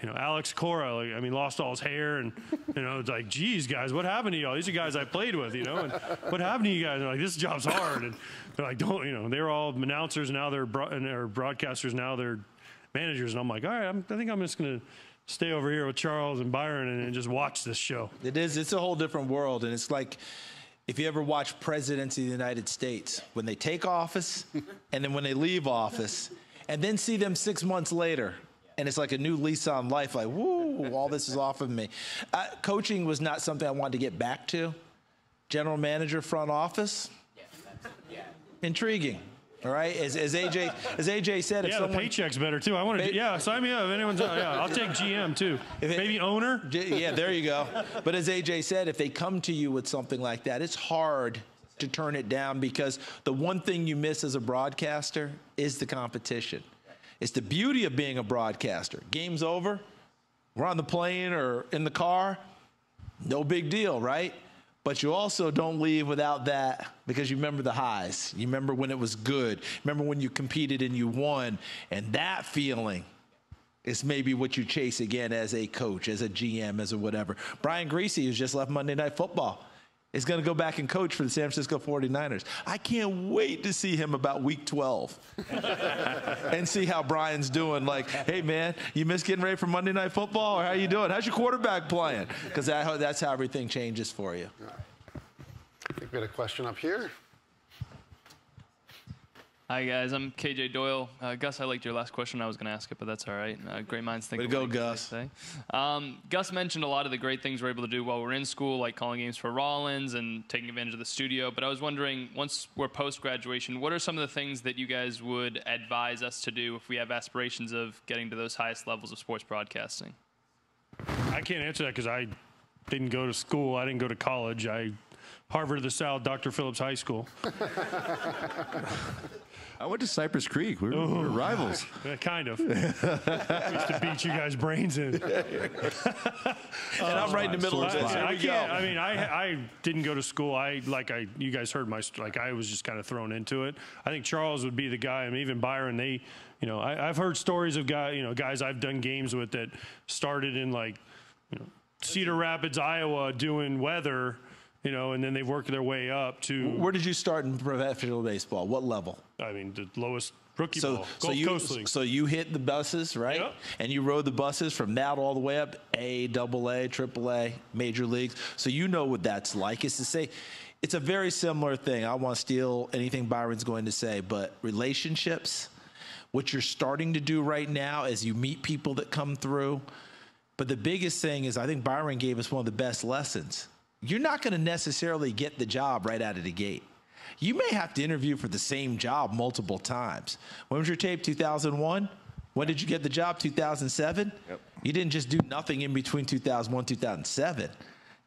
you know, Alex Cora, like, I mean, lost all his hair. And, you know, it's like, geez, guys, what happened to y'all? These are guys I played with, you know, and what happened to you guys? And they're like, this job's hard. And they're like, don't, you know, they were all announcers. Now they're, bro- and they're broadcasters. Now they're managers. And I'm like, all right, I'm, I think I'm just going to stay over here with Charles and Byron and, and just watch this show. It is. It's a whole different world, and it's like if you ever watch presidents of the United States when they take office, and then when they leave office, and then see them six months later. And it's like a new lease on life. Like, woo, all this is off of me. Uh, coaching was not something I wanted to get back to. General manager, front office, Yeah. intriguing. All right, as, as AJ as AJ said, if Yeah, someone the paycheck's better too. I want to. Yeah, sign me up. If anyone's, yeah, I'll take GM too. It- Maybe owner. Yeah, there you go. But as AJ said, if they come to you with something like that, it's hard to turn it down because the one thing you miss as a broadcaster is the competition. It's the beauty of being a broadcaster. Game's over, we're on the plane or in the car, no big deal, right? But you also don't leave without that because you remember the highs. You remember when it was good. Remember when you competed and you won. And that feeling is maybe what you chase again as a coach, as a GM, as a whatever. Brian Griese, who's just left Monday Night Football, is going to go back and coach for the San Francisco 49ers. I can't wait to see him about week 12 and see how Brian's doing. Like, hey, man, you miss getting ready for Monday Night Football? Or how you doing? How's your quarterback playing? Because that, that's how everything changes for you. I think we had a question up here. Hi guys, I'm KJ Doyle. Uh, Gus, I liked your last question. I was going to ask it, but that's all right. Uh, great minds think. Way to go, alike, as Gus. Um, Gus mentioned a lot of the great things we're able to do while we're in school, like calling games for Rollins and taking advantage of the studio. But I was wondering, once we're post graduation, what are some of the things that you guys would advise us to do if we have aspirations of getting to those highest levels of sports broadcasting? I can't answer that because I didn't go to school. I didn't go to college. I Harvard of the South, Dr. Phillips High School. I went to Cypress Creek. We were, we were rivals. Yeah, kind of. used to beat you guys' brains in. And I'm right in the middle of I, this. Here I we can't. I mean, I I didn't go to school. I like I you guys heard my st- like I was just kind of thrown into it. I think Charles would be the guy. I mean, even Byron. They, you know, I, I've heard stories of guy, you know, guys I've done games with that started in like, you know, Cedar Rapids, Iowa, doing weather, you know, and then they've worked their way up to. Where did you start in professional baseball? What level? I mean, the lowest rookie So, ball, so Gulf you, Coast League. so you hit the buses, right? Yep. And you rode the buses from that all the way up, A, double A, triple A, major leagues. So you know what that's like. It's to say, it's a very similar thing. I want to steal anything Byron's going to say, but relationships, what you're starting to do right now as you meet people that come through. But the biggest thing is, I think Byron gave us one of the best lessons. You're not going to necessarily get the job right out of the gate. You may have to interview for the same job multiple times. When was your tape? 2001? When did you get the job? 2007? Yep. You didn't just do nothing in between 2001 2007.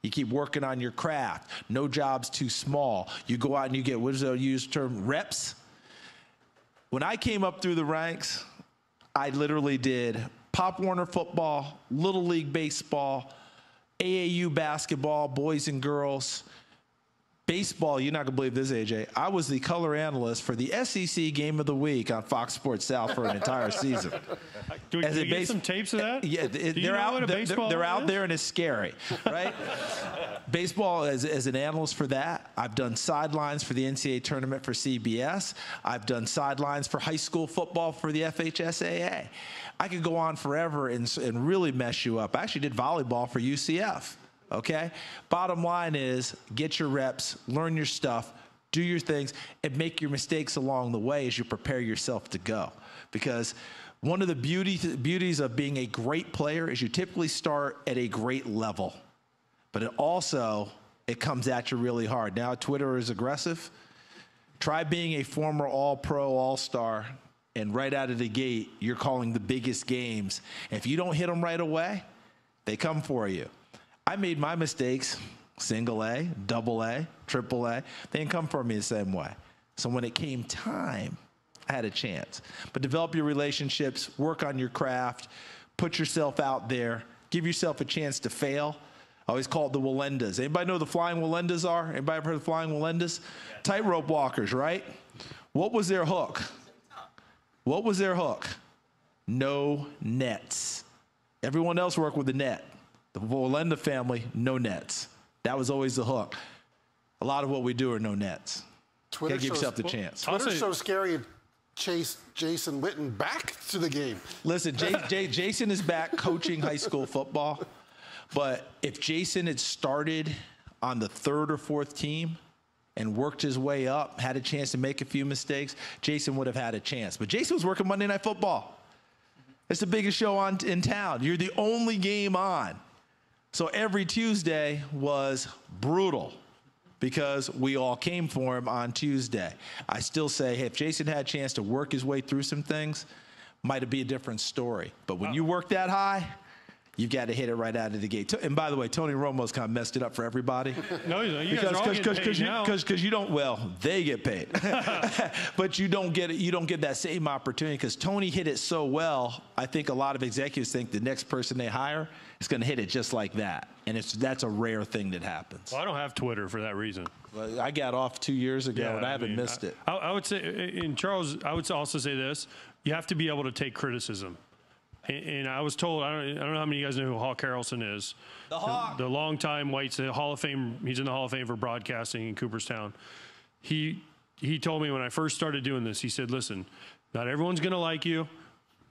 You keep working on your craft. No job's too small. You go out and you get, what is the used term, reps? When I came up through the ranks, I literally did Pop Warner football, Little League baseball, AAU basketball, boys and girls. Baseball, you're not going to believe this, AJ. I was the color analyst for the SEC Game of the Week on Fox Sports South for an entire season. do we, as do we get base- some tapes of that? Yeah, it- they're out. they're- they're out there and it's scary, right? Baseball, as, as an analyst for that, I've done sidelines for the NCAA tournament for CBS. I've done sidelines for high school football for the FHSAA. I could go on forever and, and really mess you up. I actually did volleyball for UCF. Okay. Bottom line is get your reps, learn your stuff, do your things, and make your mistakes along the way as you prepare yourself to go. Because one of the beauty, beauties of being a great player is you typically start at a great level but it also it comes at you really hard. Now Twitter is aggressive. Try being a former All-Pro, All-Star, and right out of the gate, you're calling the biggest games. If you don't hit them right away, they come for you. I made my mistakes, single A, double A, triple A. They didn't come for me the same way. So when it came time, I had a chance. But develop your relationships, work on your craft, put yourself out there, give yourself a chance to fail. I always call it the Wallendas. Anybody know the flying Wallendas are? Anybody ever heard of flying Wallendas? Tightrope walkers, right? What was their hook? What was their hook? No nets. Everyone else worked with the net. The Wallenda family, no nets. That was always the hook. A lot of what we do are no nets. Twitter Gotta give yourself the chance. Twitter's say- so scary. It chased Jason Witten back to the game. Listen, Jay, Jay, Jason is back coaching high school football. But if Jason had started on the third or fourth team and worked his way up, had a chance to make a few mistakes, Jason would have had a chance. But Jason was working Monday Night Football. It's the biggest show on in town. You're the only game on. So every Tuesday was brutal because we all came for him on Tuesday. I still say, hey, if Jason had a chance to work his way through some things, might it be a different story. But when oh. you work that high, you got to hit it right out of the gate. And by the way, Tony Romo's kind of messed it up for everybody. No, you you guys are all getting paid you, now. because you don't well they get paid but you don't get it you don't get that same opportunity because tony hit it so well i think a lot of executives think the next person they hire is going to hit it just like that and it's that's a rare thing that happens Well, I don't have Twitter for that reason. Well, i got off two years ago and i haven't mean, missed I- it I, I would say, and Charles, I would also say this: you have to be able to take criticism. And, and I was told, I don't, I don't know how many of you guys know who Hawk Harrelson is. The Hawk. The, longtime White's the Hall of Fame. He's in the Hall of Fame for broadcasting in Cooperstown. He he told me when I first started doing this. He said, "Listen, not everyone's going to like you.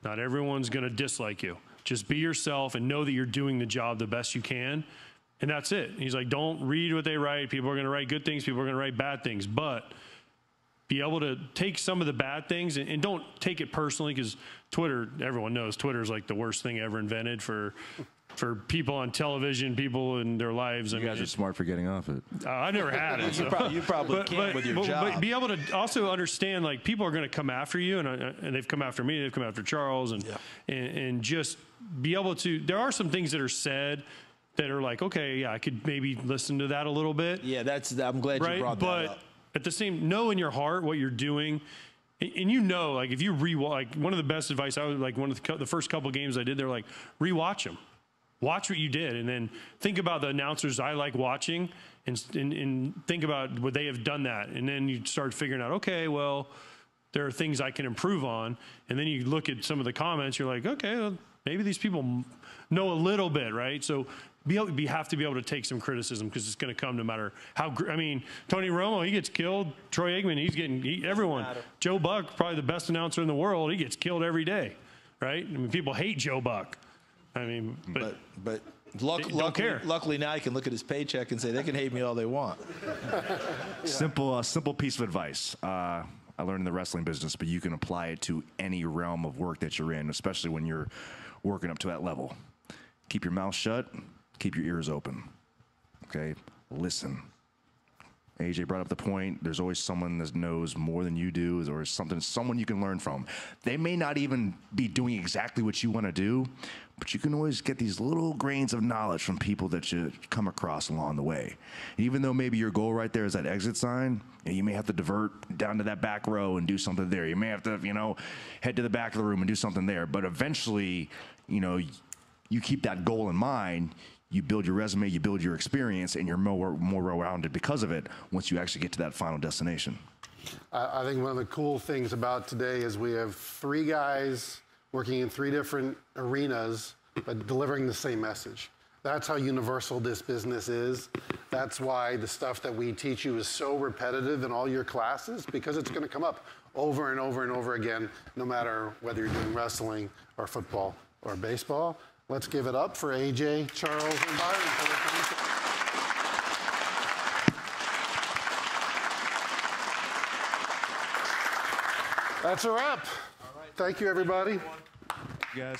Not everyone's going to dislike you. Just be yourself and know that you're doing the job the best you can." And that's it. He's like, don't read what they write. People are going to write good things. People are going to write bad things. But be able to take some of the bad things and, and don't take it personally because Twitter, everyone knows Twitter is like the worst thing ever invented for for people on television, people in their lives. I You mean, guys are it- smart for getting off it. uh, I never had it. so- prob- you probably can't with your but, job. But be able to also understand, like, people are going to come after you, and, uh, and they've come after me, they've come after Charles, and, and and just be able to. There are some things that are said that are like, okay, yeah, I could maybe listen to that a little bit yeah that's i'm glad you right? brought but that up at the same, know in your heart what you're doing, and, you know, like if you rewatch, like one of the best advice I was like one of the, the first couple games I did, they're like rewatch them, watch what you did, and then think about the announcers I like watching, and and, and think about would they have done that, and then you start figuring out, okay, well. There are things I can improve on, and then you look at some of the comments. You're like, okay, well, maybe these people know a little bit, right? So be able, we have to be able to take some criticism because it's going to come no matter how. I mean, Tony Romo, he gets killed. Troy Aikman, he's getting he, everyone. Joe Buck, probably the best announcer in the world, he gets killed every day, right? I mean, people hate Joe Buck. I mean, but, but but luck, They luckily, care. luckily now he can look at his paycheck and say they can hate me all they want Simple, uh, simple piece of advice. Uh, I learned in the wrestling business, but you can apply it to any realm of work that you're in, especially when you're working up to that level. Keep your mouth shut. Keep your ears open. Okay, listen. AJ brought up the point. There's always someone that knows more than you do, or something, someone you can learn from. They may not even be doing exactly what you want to do, but you can always get these little grains of knowledge from people that you come across along the way. Even though maybe your goal right there is that exit sign, know, you may have to divert down to that back row and do something there. You may have to, you know, head to the back of the room and do something there. But eventually, you know, you keep that goal in mind you build your resume you build your experience and you're more more well-rounded because of it once you actually get to that final destination I, I think one of the cool things about today is we have three guys working in three different arenas, but delivering the same message. That's how universal this business is. That's why the stuff that we teach you is so repetitive in all your classes because it's going to come up over and over and over again, no matter whether you're doing wrestling or football or baseball. Let's give it up for AJ, Charles, and Byron for their concept. That's a wrap. Thank you, everybody. you guys